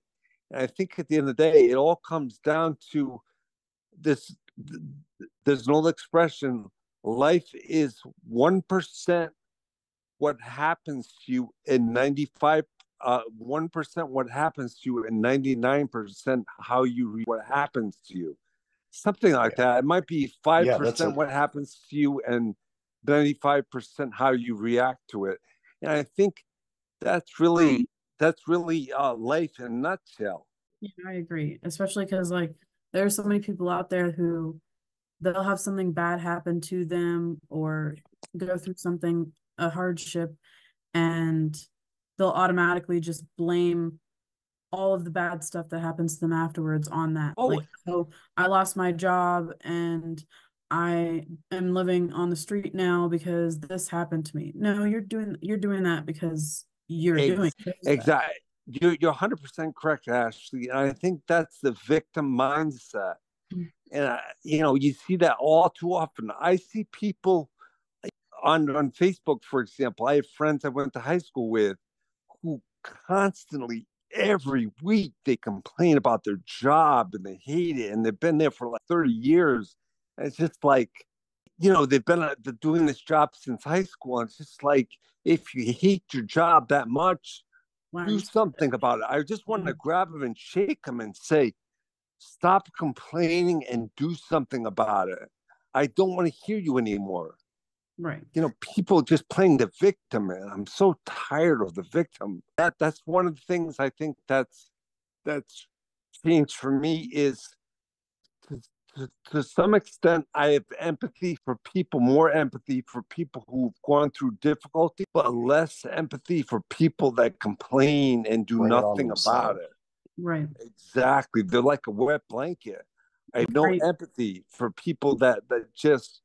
And I think at the end of the day, it all comes down to this. There's an old expression: life is one percent what happens to you, and ninety five uh, one uh, what happens to you, and ninety nine percent how you read what happens to you something like yeah. that. It might be five yeah, percent what happens to you and ninety five percent how you react to it. And I think that's really that's really uh, life in a nutshell.
Yeah, I agree, especially because like there's so many people out there who they'll have something bad happen to them or go through something a hardship and they'll automatically just blame all of the bad stuff that happens to them afterwards on that. Oh. Like, oh, I lost my job and I am living on the street now because this happened to me. No, you're doing you're doing that because you're Ex- doing
exactly. You're you're 100 percent correct, Ashley. And I think that's the victim mindset. Mm-hmm. And I, you know, you see that all too often. I see people on on Facebook, for example. I have friends I went to high school with who constantly every week they complain about their job and they hate it and they've been there for like 30 years and it's just like you know they've been uh, doing this job since high school and it's just like if you hate your job that much wow. do something about it. I just want to mm-hmm. grab them and shake them and say stop complaining and do something about it. I don't want to hear you anymore.
Right.
You know people just playing the victim and i'm so tired of the victim. That that's one of the things i think that's that's changed for me is to, to, to some extent i have empathy for people more empathy for people who've gone through difficulty but less empathy for people that complain and do Bring nothing about it
right
exactly they're like a wet blanket i have no right. empathy for people that that just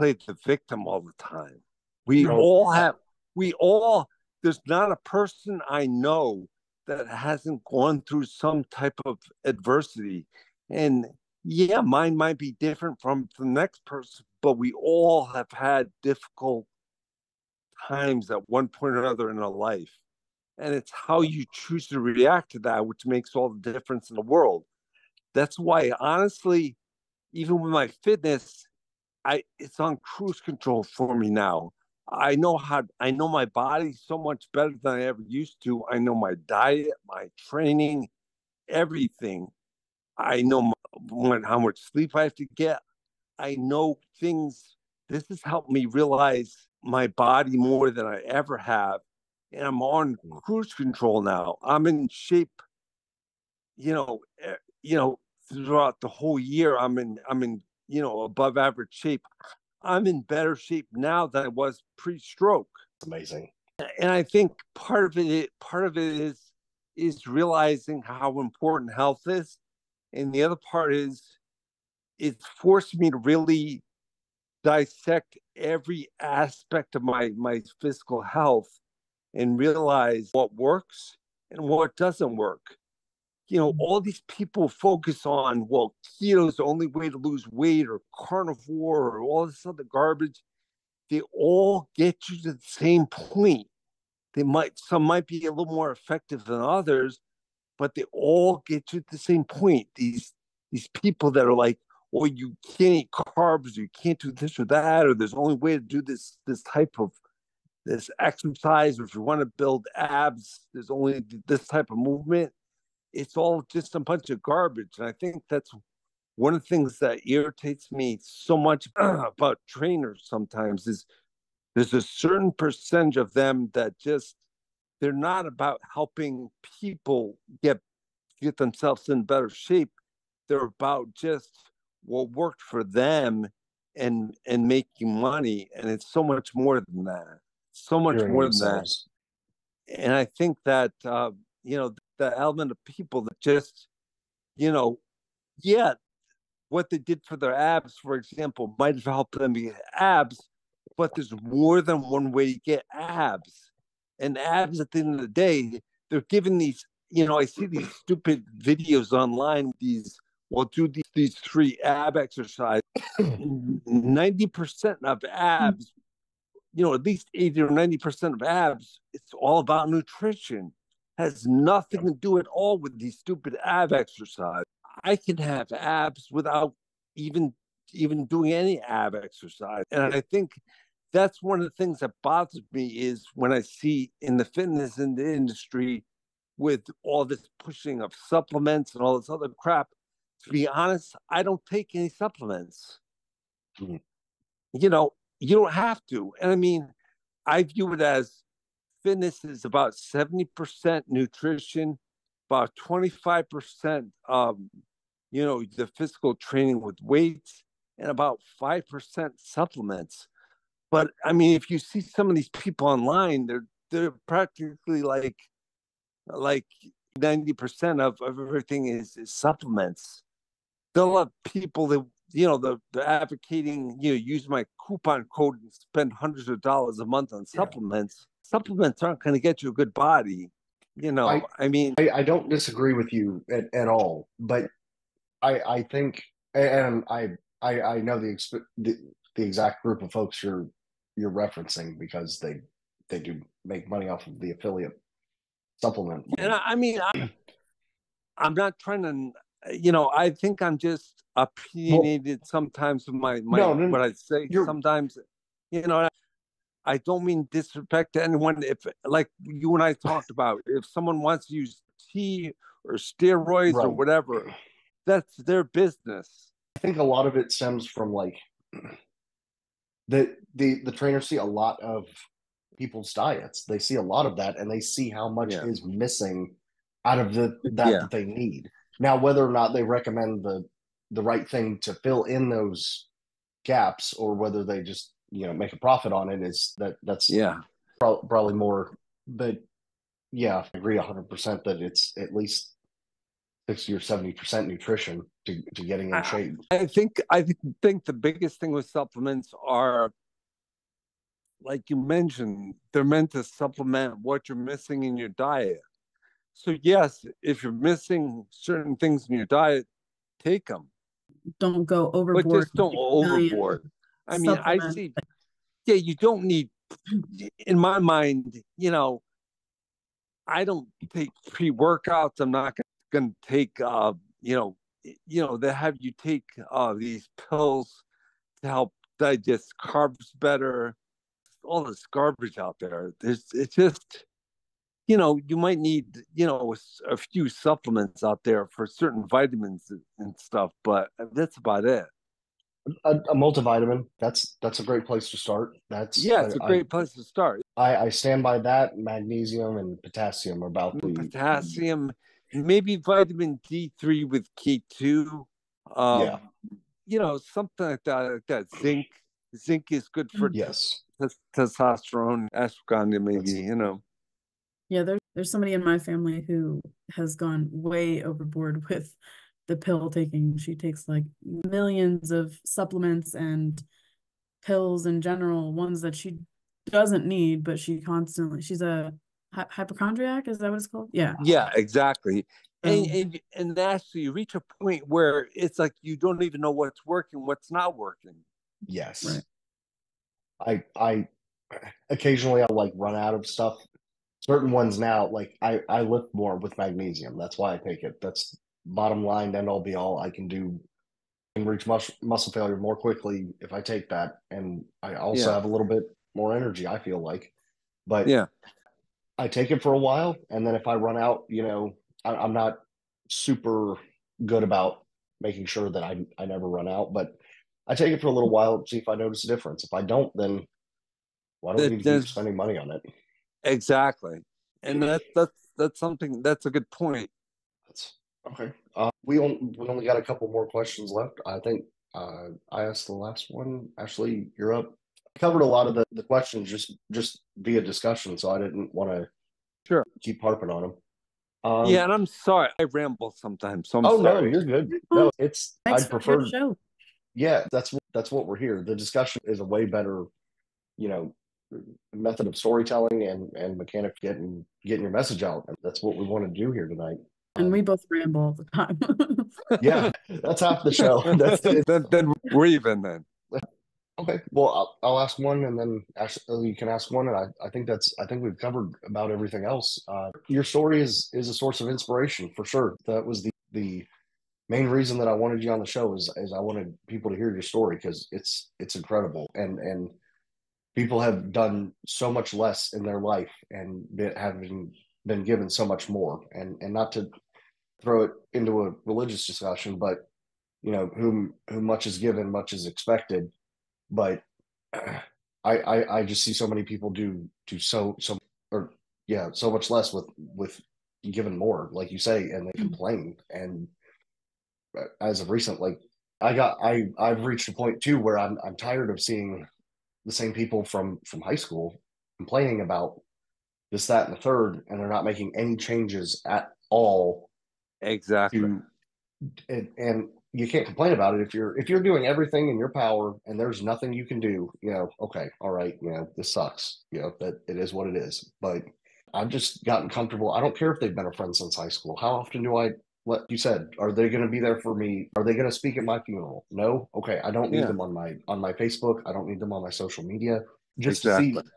play the victim all the time. We no. all have, we all, there's not a person I know that hasn't gone through some type of adversity. And yeah, mine might be different from the next person, but we all have had difficult times at one point or another in our life. And it's how you choose to react to that, which makes all the difference in the world. That's why, honestly, even with my fitness, I it's on cruise control for me now. I know how I know my body so much better than I ever used to. I know my diet, my training, everything. I know my, how much sleep I have to get. I know things. This has helped me realize my body more than I ever have, and I'm on mm. cruise control now. I'm in shape. You know, you know, throughout the whole year, I'm in I'm in you know, above average shape. I'm in better shape now than I was pre-stroke.
Amazing.
And I think part of it, part of it is is realizing how important health is, and the other part is it's forced me to really dissect every aspect of my my physical health and realize what works and what doesn't work you know, mm-hmm. all these people focus on, well, keto is the only way to lose weight or carnivore or all this other garbage. They all get you to the same point. They might, some might be a little more effective than others, but they all get to the same point. These, these people that are like, well, you can't eat carbs, or you can't do this or that, or there's only way to do this, this type of this exercise, if you want to build abs, there's only this type of movement. It's all just a bunch of garbage. And I think that's one of the things that irritates me so much about trainers sometimes is there's a certain percentage of them that just they're not about helping people get get themselves in better shape. They're about just what worked for them and and making money. And it's so much more than that. So much more than that. And I think that uh, you know the element of people that just you know, yeah, what they did for their abs, for example, might have helped them get abs, but there's more than one way to get abs. And abs at the end of the day, they're giving these, you know, I see these stupid videos online, these well, do these, these three ab exercises. 90% of abs, you know, at least 80 or 90% of abs, it's all about nutrition. Has nothing to do at all with these stupid ab exercise. I can have abs without even even doing any ab exercise. And I think that's one of the things that bothers me is when I see in the fitness in the industry with all this pushing of supplements and all this other crap to be honest, I don't take any supplements. Mm-hmm. You know, you don't have to. And I mean, I view it as fitness is about 70% nutrition, about 25% um, you know, the physical training with weights, and about 5% supplements. But I mean, if you see some of these people online, they're they're practically like like 90% of, of everything is, is supplements they'll have people that you know the they're advocating you know use my coupon code and spend hundreds of dollars a month on supplements yeah. supplements aren't going to get you a good body you know i, I mean
I, I, don't disagree with you at, at all but i i think and i i, I know the, the the exact group of folks you're you're referencing because they they do make money off of the affiliate supplement
and i, I mean I, i'm not trying to you know, I think I'm just opinionated well, sometimes with my, my no, no, what I say. Sometimes, you know, I don't mean disrespect to anyone. If like you and I talked about, if someone wants to use tea or steroids right. or whatever, that's their business.
I think a lot of it stems from like the the the trainers see a lot of people's diets. They see a lot of that, and they see how much yeah. is missing out of the that, yeah. that they need. Now, whether or not they recommend the the right thing to fill in those gaps, or whether they just you know make a profit on it, is that that's
yeah
pro- probably more. But yeah, I agree hundred percent that it's at least sixty or seventy percent nutrition to, to getting in shape.
I think I think the biggest thing with supplements are like you mentioned, they're meant to supplement what you're missing in your diet. So yes, if you're missing certain things in your diet, take them.
Don't go overboard.
But just don't overboard. I mean, I see. Yeah, you don't need. In my mind, you know, I don't take pre workouts. I'm not going to take. uh You know, you know, they have you take uh these pills to help digest carbs better. All this garbage out there. There's it's just you know, you might need, you know, a, a few supplements out there for certain vitamins and stuff, but that's about it.
A, a, multivitamin that's that's a great place to start that's
yeah it's a great I, place to start
I, I stand by that magnesium and potassium are about the
potassium maybe vitamin d3 with k2 um, yeah. you know something like that like that zinc zinc is good for
yes.
t- testosterone ashwagandha maybe that's, you know.
Yeah, there's there's somebody in my family who has gone way overboard with the pill taking. She takes like millions of supplements and pills in general, ones that she doesn't need, but she constantly she's a hypochondriac. Is that what it's called? Yeah.
Yeah, exactly. And, um, and and actually, you reach a point where it's like you don't even know what's working, what's not working.
Yes. Right. I I occasionally I'll like run out of stuff certain ones now, like I, I lift more with magnesium. That's why I take it. That's bottom line, end all be all. I can do and reach mus- muscle failure more quickly if I take that. And I also yeah. have a little bit more energy, I feel like. But
Yeah.
I take it for a while, and then if I run out, you know, I, I'm not super good about making sure that I I never run out. But I take it for a little while see if I notice a difference. If I don't, then why don't we keep spending money on it?
Exactly. And that that's that's something that's a good point.
That's okay. Uh, we only we only got a couple more questions left. I think uh, I asked the last one. Ashley, you're up. Covered a lot of the, the questions just just via discussion, so I didn't want to
Sure.
keep harping on them. Um,
yeah, and I'm sorry I ramble sometimes. So I'm
oh no, you're good. No, it's
Thanks
I'd prefer.
good show.
Yeah, that's that's what we're here. The discussion is a way better, you know, method of storytelling and and mechanic getting getting your message out. That's what we want to do here tonight.
And we both ramble all the time.
Yeah, that's half the show. That's
then, then we're even then.
Okay, well, I'll, I'll ask one, and then Ashley, you can ask one, and I, I think that's I think we've covered about everything else. Uh, your story is is a source of inspiration for sure. That was the the main reason that I wanted you on the show is is I wanted people to hear your story because it's it's incredible, and and people have done so much less in their life and been, having been given so much more, and and not to throw it into a religious discussion, but you know, whom whom much is given, much is expected but I, I I just see so many people do do so so or yeah so much less with with given more like you say and they complain and uh, as of recent like I got I I've reached a point too where I'm I'm tired of seeing the same people from from high school complaining about this that and the third and they're not making any changes at all
Exactly.
to and, and you can't complain about it if you're if you're doing everything in your power and there's nothing you can do you know okay all right you know this sucks you know that it is what it is. But i've just gotten comfortable. I don't care if they've been a friend since high school. How often do i what you said are they going to be there for me? Are they going to speak at my funeral? No? Okay i don't need
Yeah.
them on my on my facebook. I don't need them on my social media. Just
Exactly.
to see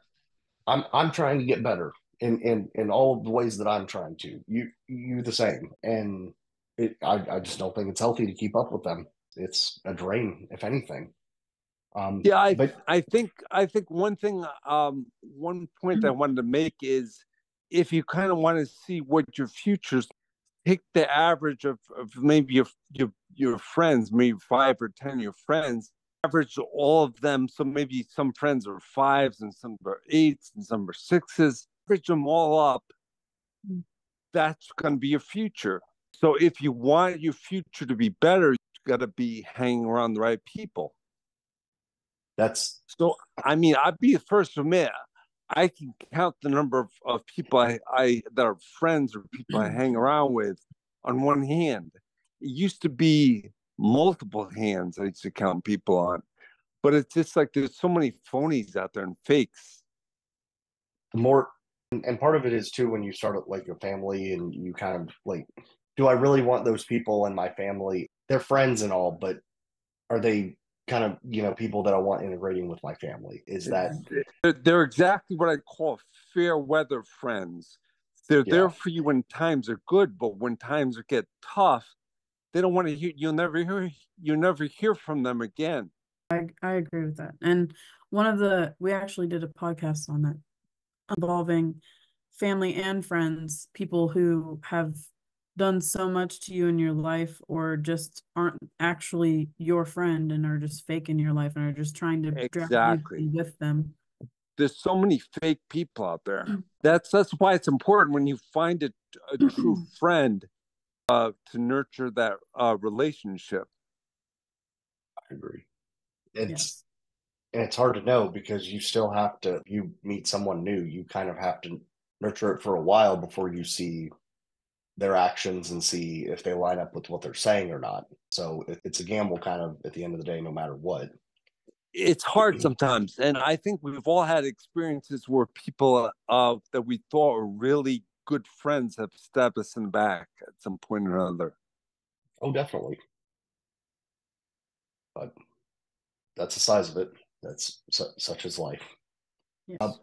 i'm i'm trying to get better in in in all of the ways that i'm trying to. You you the same. And it, I, I just don't think it's healthy to keep up with them. It's a drain, if anything. Um,
Yeah, I
but
I think I think one thing um one point I wanted to make is if you kind of want to see what your futures take the average of, of maybe your your your friends, maybe five or ten of your friends, average all of them. So maybe some friends are fives and some are eights and some are sixes. Average them all up.
Mm.
That's going to be your future. So if you want your future to be better, you got to be hanging around the right people.
that's
So I mean, I'd be the first to admit I can count the number of, of people I, I that are friends or people I hang around with on one hand. It used to be multiple hands I used to count people on. But it's just like there's so many phonies out there and fakes.
the more, and, and part of it is too when you start like your family and you kind of like, do I really want those people in my family? They're friends and all, but are they kind of you know people that I want integrating with my family? Is that
They're, they're exactly what I call fair weather friends. They're
Yeah.
there for you when times are good, but when times get tough, they don't want to hear. You'll never hear. You'll never hear from them again.
I, I agree with that. And one of the, we actually did a podcast on that involving family and friends, people who have done so much to you in your life or just aren't actually your friend and are just fake in your life and are just trying to drag you
Exactly.
be with them.
There's so many fake people out there. That's that's why it's important when you find a, a true friend uh, to nurture that uh, relationship.
I agree. It's
Yes.
and it's hard to know because you still have to you meet someone new you kind of have to nurture it for a while before you see their actions and see if they line up with what they're saying or not so it, it's a gamble kind of at the end of the day no matter what
It's hard sometimes, and I think we've all had experiences where people uh, that we thought were really good friends have stabbed us in the back at some point or another.
oh definitely but that's the size of it that's su- such is life
Yes.
Um,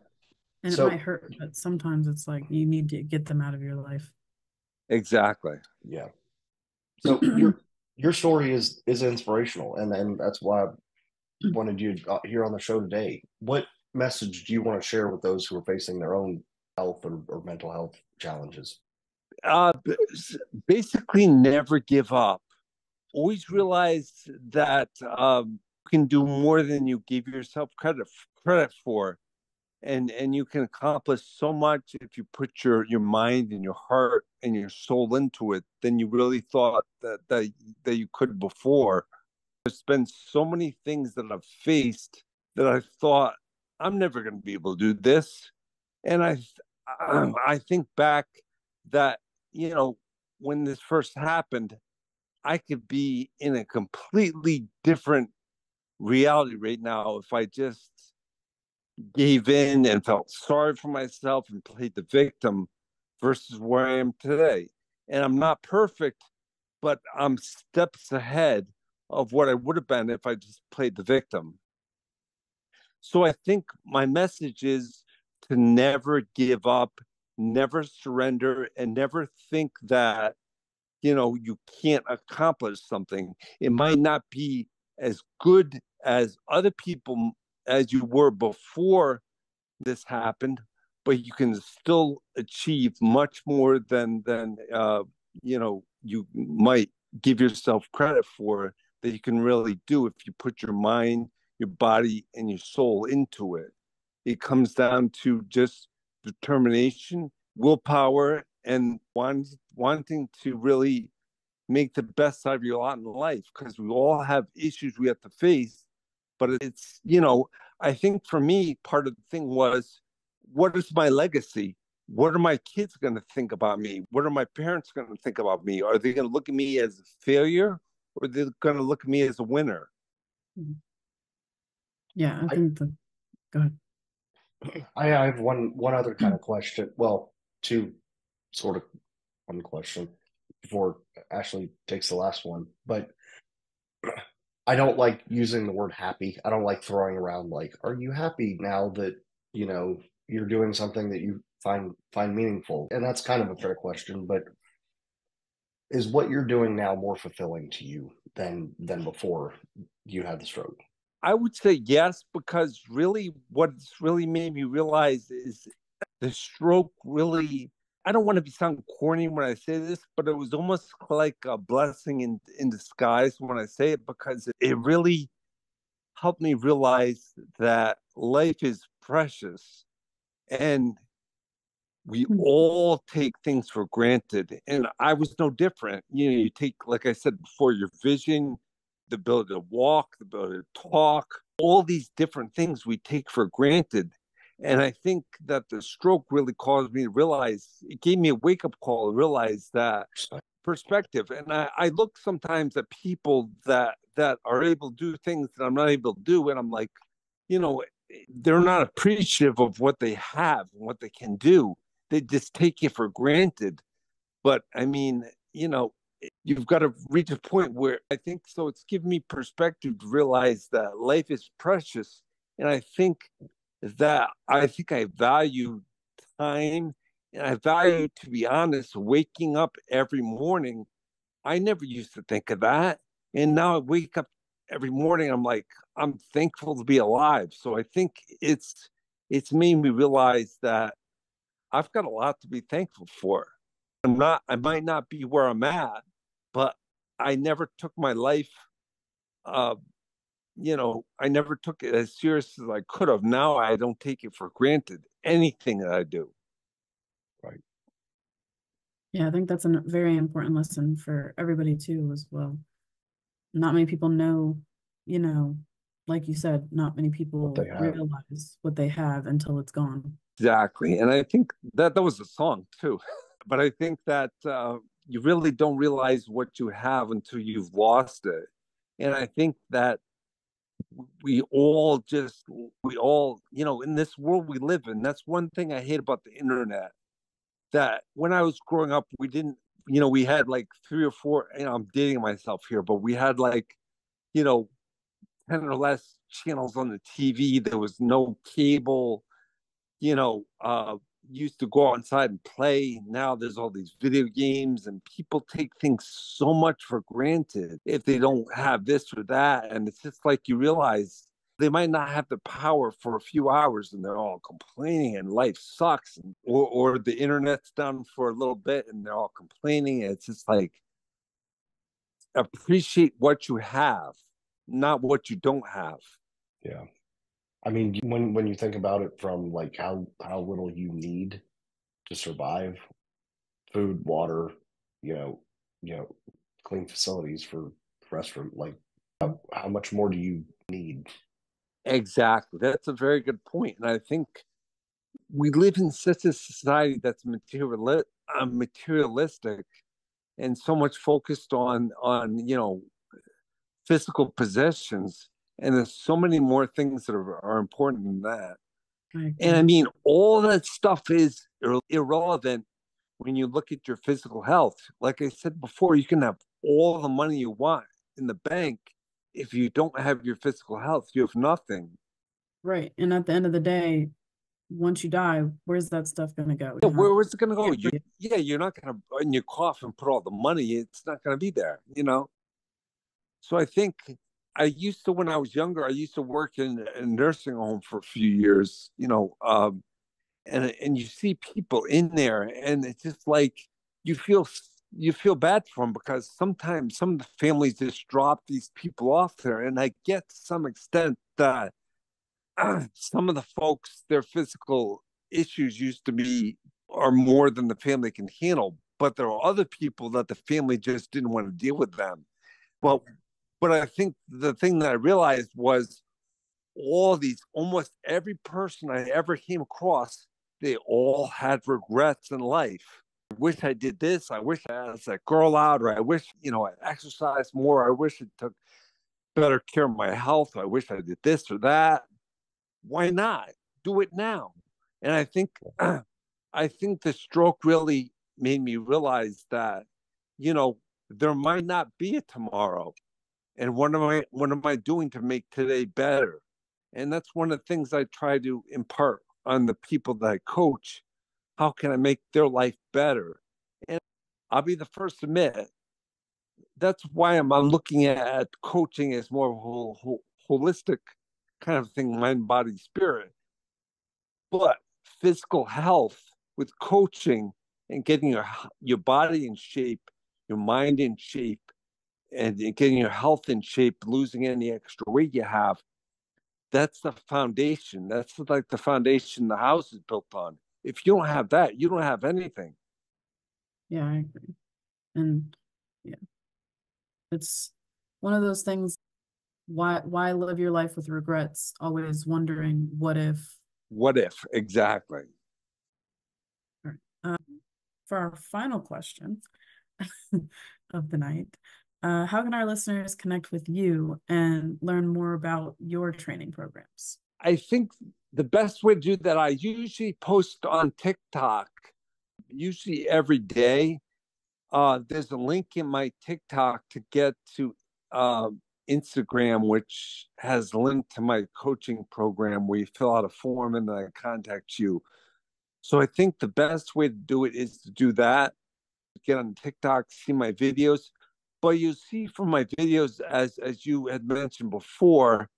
and
so-
it might hurt, but sometimes it's like you need to get them out of your life.
Exactly.
yeah so your your story is is inspirational and and that's why i wanted you uh, here on the show today what message do you want to share with those who are facing their own health or, or mental health challenges?
Uh, basically, never give up. Always realize that um, you can do more than you give yourself credit credit for, and and you can accomplish so much if you put your your mind and your heart and your soul into it than you really thought that that that you could before. There's been so many things that I've faced that I thought I'm never going to be able to do this, and I um, I think back that you know when this first happened, I could be in a completely different reality right now if I just gave in and felt sorry for myself and played the victim versus where I am today. And I'm not perfect, but I'm steps ahead of what I would have been if I just played the victim. So I think my message is to never give up, never surrender, and never think that, you know, you can't accomplish something. It might not be as good as other people as you were before this happened, but you can still achieve much more than than uh, you know you might give yourself credit for that you can really do if you put your mind, your body, and your soul into it. It comes down to just determination, willpower, and want, wanting to really make the best out of your lot in life because we all have issues we have to face but it's you know i think for me part of the thing was what is my legacy? What are my kids going to think about me? What are my parents going to think about me? Are they going to look at me as a failure or are they going to look at me as a winner?
Mm-hmm. yeah i think I, the go ahead.
I have one one other kind of question well two sort of one question before ashley takes the last one but I don't like using the word happy. I don't like throwing around like, are you happy now that, you know, you're doing something that you find find meaningful? And that's kind of a fair question, but is what you're doing now more fulfilling to you than than before you had the stroke?
I would say yes, because really what's really made me realize is the stroke really I don't want to be sound corny when I say this, but it was almost like a blessing in in disguise when I say it because it really helped me realize that life is precious and we hmm. all take things for granted and i was no different you know you take like i said before your vision the ability to walk the ability to talk all these different things we take for granted and I think that the stroke really caused me to realize, it gave me a wake up call to realize that perspective. And I, I look sometimes at people that that are able to do things that I'm not able to do, and I'm like, you know, they're not appreciative of what they have and what they can do. They just take it for granted. But I mean, you know, you've got to reach a point where I think so. It's given me perspective to realize that life is precious. And I think is that I think I value time and I value, to be honest, waking up every morning. I never used to think of that. And now I wake up every morning, I'm like, I'm thankful to be alive. So I think it's it's made me realize that I've got a lot to be thankful for. I'm not I might not be where I'm at, but I never took my life uh, you know, I never took it as serious as I could have. Now I don't take it for granted anything that I do.
Right.
Yeah, I think that's a very important lesson for everybody too, as well. Not many people know, you know, like you said, not many people what realize what they have until it's gone.
Exactly. And I think that that was a song too. but I think that uh, you really don't realize what you have until you've lost it. And I think that we all just we all you know in this world we live in that's one thing i hate about the internet that when i was growing up we didn't you know we had like three or four you know i'm dating myself here but we had like you know 10 or less channels on the tv there was no cable you know uh used to go outside and play. Now there's all these video games, and people take things so much for granted if they don't have this or that. And it's just like you realize they might not have the power for a few hours and they're all complaining and life sucks and, or, or the internet's down for a little bit and they're all complaining it's just like appreciate what you have not what you don't have
yeah i mean when when you think about it from like how how little you need to survive food water you know you know clean facilities for restroom like how, how much more do you need
Exactly. That's a very good point. And I think we live in such a society that's materiali- uh, materialistic and so much focused on on you know physical possessions and there's so many more things that are, are important than that and i mean all that stuff is ir- irrelevant when you look at your physical health like i said before you can have all the money you want in the bank if you don't have your physical health, you have nothing.
Right. And at the end of the day, once you die, where's that stuff going to go?
Yeah, where, where's it going to go? You, yeah, you're not going to, in your coffin, and put all the money. It's not going to be there, you know? So I think I used to, when I was younger, I used to work in a nursing home for a few years, you know, um, and, and you see people in there and it's just like, you feel you feel bad for them because sometimes some of the families just drop these people off there. And I get to some extent that uh, some of the folks, their physical issues used to be are more than the family can handle. But there are other people that the family just didn't want to deal with them. But but I think the thing that I realized was all these almost every person I ever came across, they all had regrets in life I wish I did this. I wish I asked that girl out, or I wish, you know, I exercised more. I wish I took better care of my health. I wish I did this or that. Why not? Do it now. And I think I think the stroke really made me realize that, you know, there might not be a tomorrow. And what am I what am I doing to make today better? And that's one of the things I try to impart on the people that I coach how can I make their life better? And I'll be the first to admit that's why I'm, I'm looking at coaching as more whole, whole, holistic kind of thing, mind, body, spirit. But physical health with coaching and getting your your body in shape, your mind in shape, and getting your health in shape, losing any extra weight you have, that's the foundation. That's like the foundation the house is built on if you don't have that, you don't have anything.
Yeah, I agree. And yeah, it's one of those things. Why why live your life with regrets? Always wondering what if.
What if exactly?
All right. Um, for our final question of the night, uh, how can our listeners connect with you and learn more about your training programs?
I think the best way to do that, I usually post on TikTok, usually every day. Uh, there's a link in my TikTok to get to uh, Instagram, which has a link to my coaching program where you fill out a form and then I contact you. So I think the best way to do it is to do that. Get on TikTok, see my videos. But you see from my videos, as as you had mentioned before,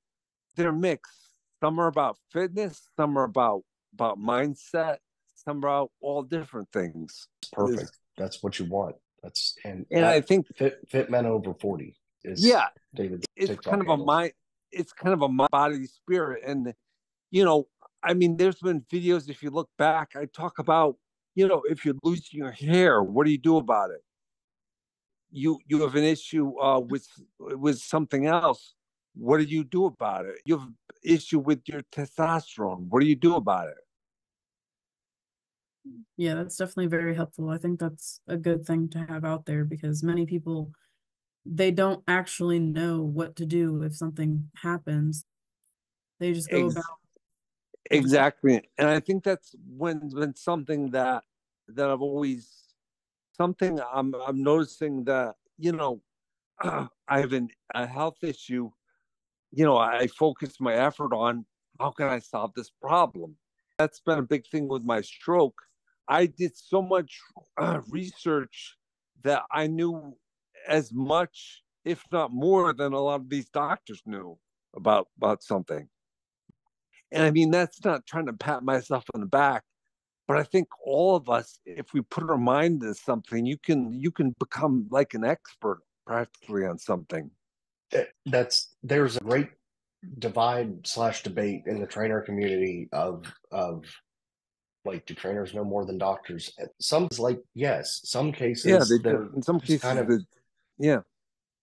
they're mixed some are about fitness, some are about about mindset, some are about all different things.
Perfect. It's, That's what you want. That's and
and I think
fit fit men over forty is
yeah. David, it's TikTok kind of handles. a mind. It's kind of a mind body spirit, and you know, I mean, there's been videos. If you look back, I talk about you know, if you're losing your hair, what do you do about it? You you have an issue uh, with with something else what do you do about it? You have issue with your testosterone. What do you do about it?
Yeah, that's definitely very helpful. I think that's a good thing to have out there because many people they don't actually know what to do if something happens. They just go Ex- about
exactly. And I think that's when when something that that I've always something I'm I'm noticing that you know I have an, a health issue you know, I focus my effort on how can I solve this problem. That's been a big thing with my stroke. I did so much uh, research that I knew as much, if not more, than a lot of these doctors knew about about something. And I mean, that's not trying to pat myself on the back, but I think all of us, if we put our mind to something, you can you can become like an expert practically on something.
Eh, that's there's a great divide slash debate in the trainer community of of like do trainers know more than doctors eh, some is like yes some cases
yeah they do. in some cases kind of, yeah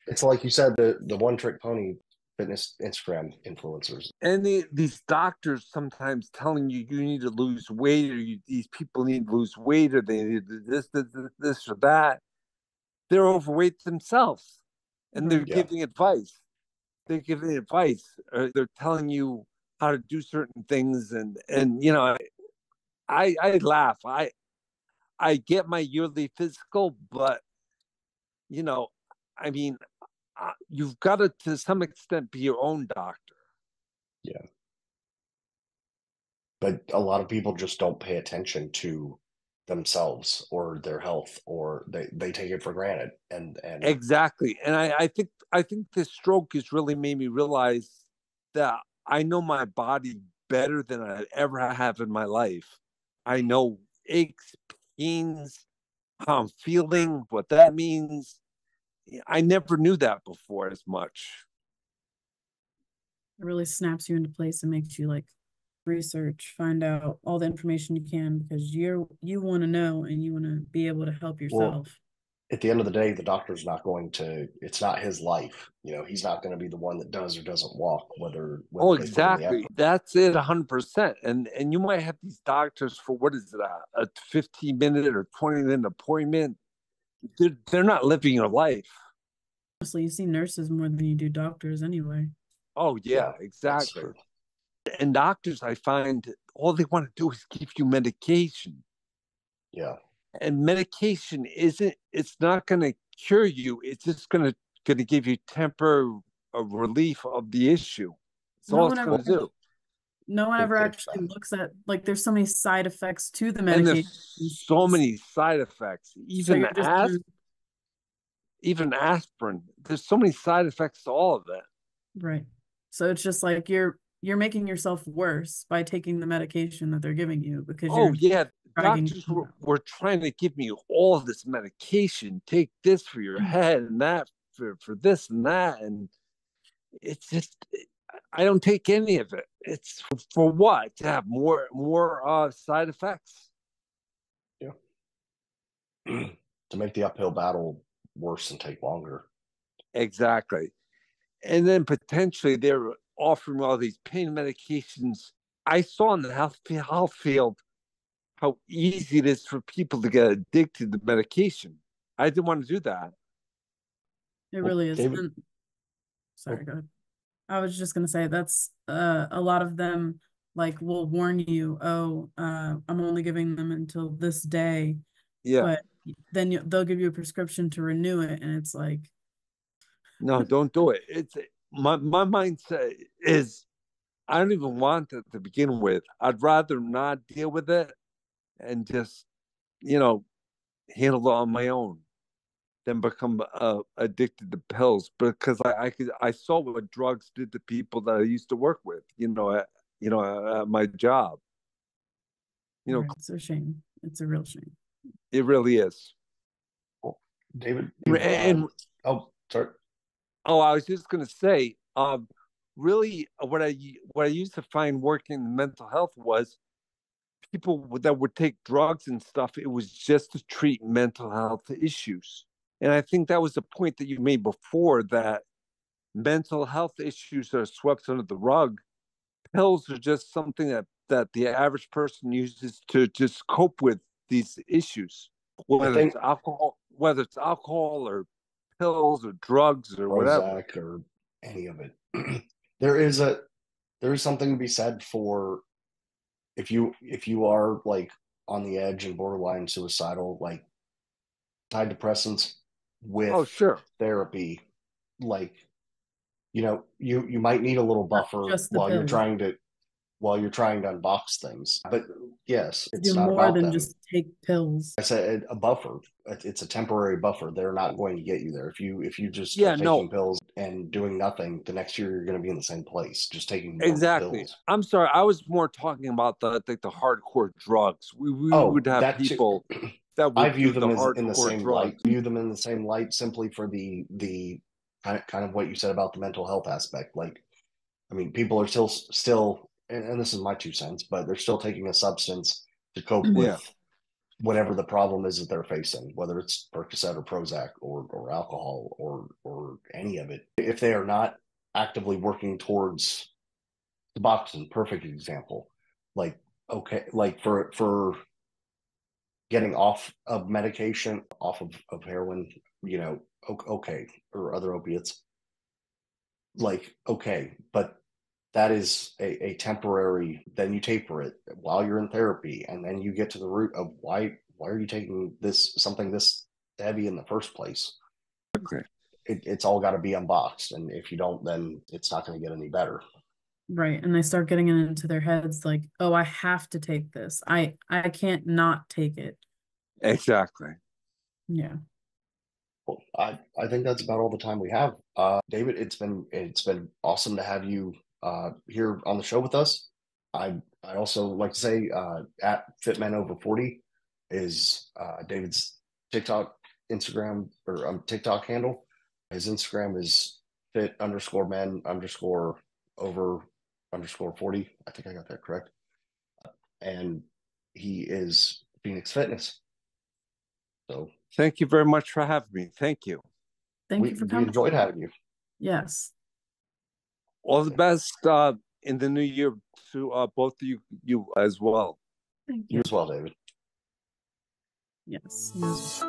it's like you said the the one trick pony fitness Instagram influencers.
And the, these doctors sometimes telling you you need to lose weight, or you, these people need to lose weight, or they need this, this, this, or that. They're overweight themselves, and they're yeah. giving advice. They're giving advice, or they're telling you how to do certain things, and and you know, I I laugh. I I get my yearly physical, but you know, I mean, you've got to to some extent be your own doctor.
Yeah. But a lot of people just don't pay attention to themselves or their health or they, they take it for granted and and
exactly and I, I think i think this stroke has really made me realize that i know my body better than i ever have in my life. I know aches pains how i'm feeling what that means I never knew that before as much.
It really snaps you into place and makes you like research, find out all the information you can because you're you want to know and you want to be able to help yourself. Well,
at the end of the day, the doctor's not going to. It's not his life. You know, he's not going to be the one that does or doesn't walk. Whether, whether
oh, exactly. That's it, hundred percent. And and you might have these doctors for what is it, a, a fifteen minute or twenty minute appointment they're, they're not living your life.
Honestly, you see nurses more than you do doctors anyway.
Oh yeah, exactly. And doctors, I find all they want to do is give you medication.
Yeah.
And medication isn't. It's not going to cure you. It's just going to going to give you temporary relief of the issue. That's no all it's going to do
no one ever actually looks at like there's so many side effects to the medication.
so many side effects. Even so as, even aspirin. There's so many side effects to all of that.
Right. So it's just like you're you're making yourself worse by taking the medication that they're giving you because
oh yeah doctors were, were trying to give me all this medication take this for your mm. head and that for, for this and that and it's just I don't take any of it. It's for what? To have more more uh, side effects.
Yeah. to make the uphill battle worse and take longer.
Exactly. And then potentially they're offering all these pain medications. I saw in the health, health field how easy it is for people to get addicted to medication. I didn't want to do that.
It really is. David, sorry, oh. go ahead. I was just gonna say that's uh, a lot of them like will warn you, oh, uh, I'm only giving them until this day.
Yeah. But
then you, they'll give you a prescription to renew it, and it's like,
no, don't do it. It's my my mindset is I don't even want it to begin with. I'd rather not deal with it and just, you know, handle it on my own than become uh, addicted to pills because I, I could I saw what drugs did to people that I used to work with. You know, at, you know, at my job.
You know, it's a shame. It's a real shame.
It really is.
Well, David,
and,
oh, sorry.
Oh, I was just going to say, um, really, uh, what I what I used to find working in mental health was people that would take drugs and stuff. It was just to treat mental health issues. And I think that was the point that you made before that mental health issues are swept under the rug. Pills are just something that, that the average person uses to just cope with these issues, whether think, it's alcohol, whether it's alcohol or pills or drugs or whatever,
or any of it. there is a there is something to be said for if you if you are like on the edge and borderline suicidal, like antidepressants with
oh sure
therapy like you know you you might need a little buffer while you're trying to while you're trying to unbox things. But yes, it's not
more
about
than
them.
just take pills.
I said a buffer. It's a temporary buffer. They're not going to get you there. If you if you just
Yeah,
taking
no.
pills and doing nothing, the next year you're going to be in the same place, just taking
Exactly.
pills.
I'm sorry. I was more talking about the like the hardcore drugs. We, we
Oh,
would have
people too.
that
I view them
the
in the same
drugs.
light. View them in the same light simply for the the kind of, kind of what you said about the mental health aspect. Like, I mean, people are still still, and, and this is my two cents, but they're still taking a substance to cope
Mhm.
with
Yeah.
whatever the problem is that they're facing, whether it's Percocet or Prozac or or alcohol or or any of it. If they are not actively working towards Suboxone, perfect example. Like, okay, like for for getting off of medication, off of, of heroin, you know, okay, or other opiates. Like, okay, but that is a, a temporary, then you taper it while you're in therapy, and then you get to the root of why why are you taking this something this heavy in the first place?
Okay.
It, it's all got to be unboxed, and if you don't, then it's not going to get any better.
Right. And they start getting it into their heads like, oh, I have to take this. I I can't not take it.
Exactly.
Yeah.
Well, I, I think that's about all the time we have. Uh, David, it's been it's been awesome to have you uh, here on the show with us. I I also like to say uh, at Fitmen Over Forty is uh, David's TikTok, Instagram, or um, TikTok handle. His Instagram is fit underscore men underscore over underscore forty. I think I got that correct. And he is Phoenix Fitness. So
Thank you very much for having me. Thank you.
Thank
we,
you for
we
coming.
enjoyed having you.
Yes.
All the best uh, in the new year to uh, both of you, you as well.
Thank
You
you.
as well, David.
Yes. yes.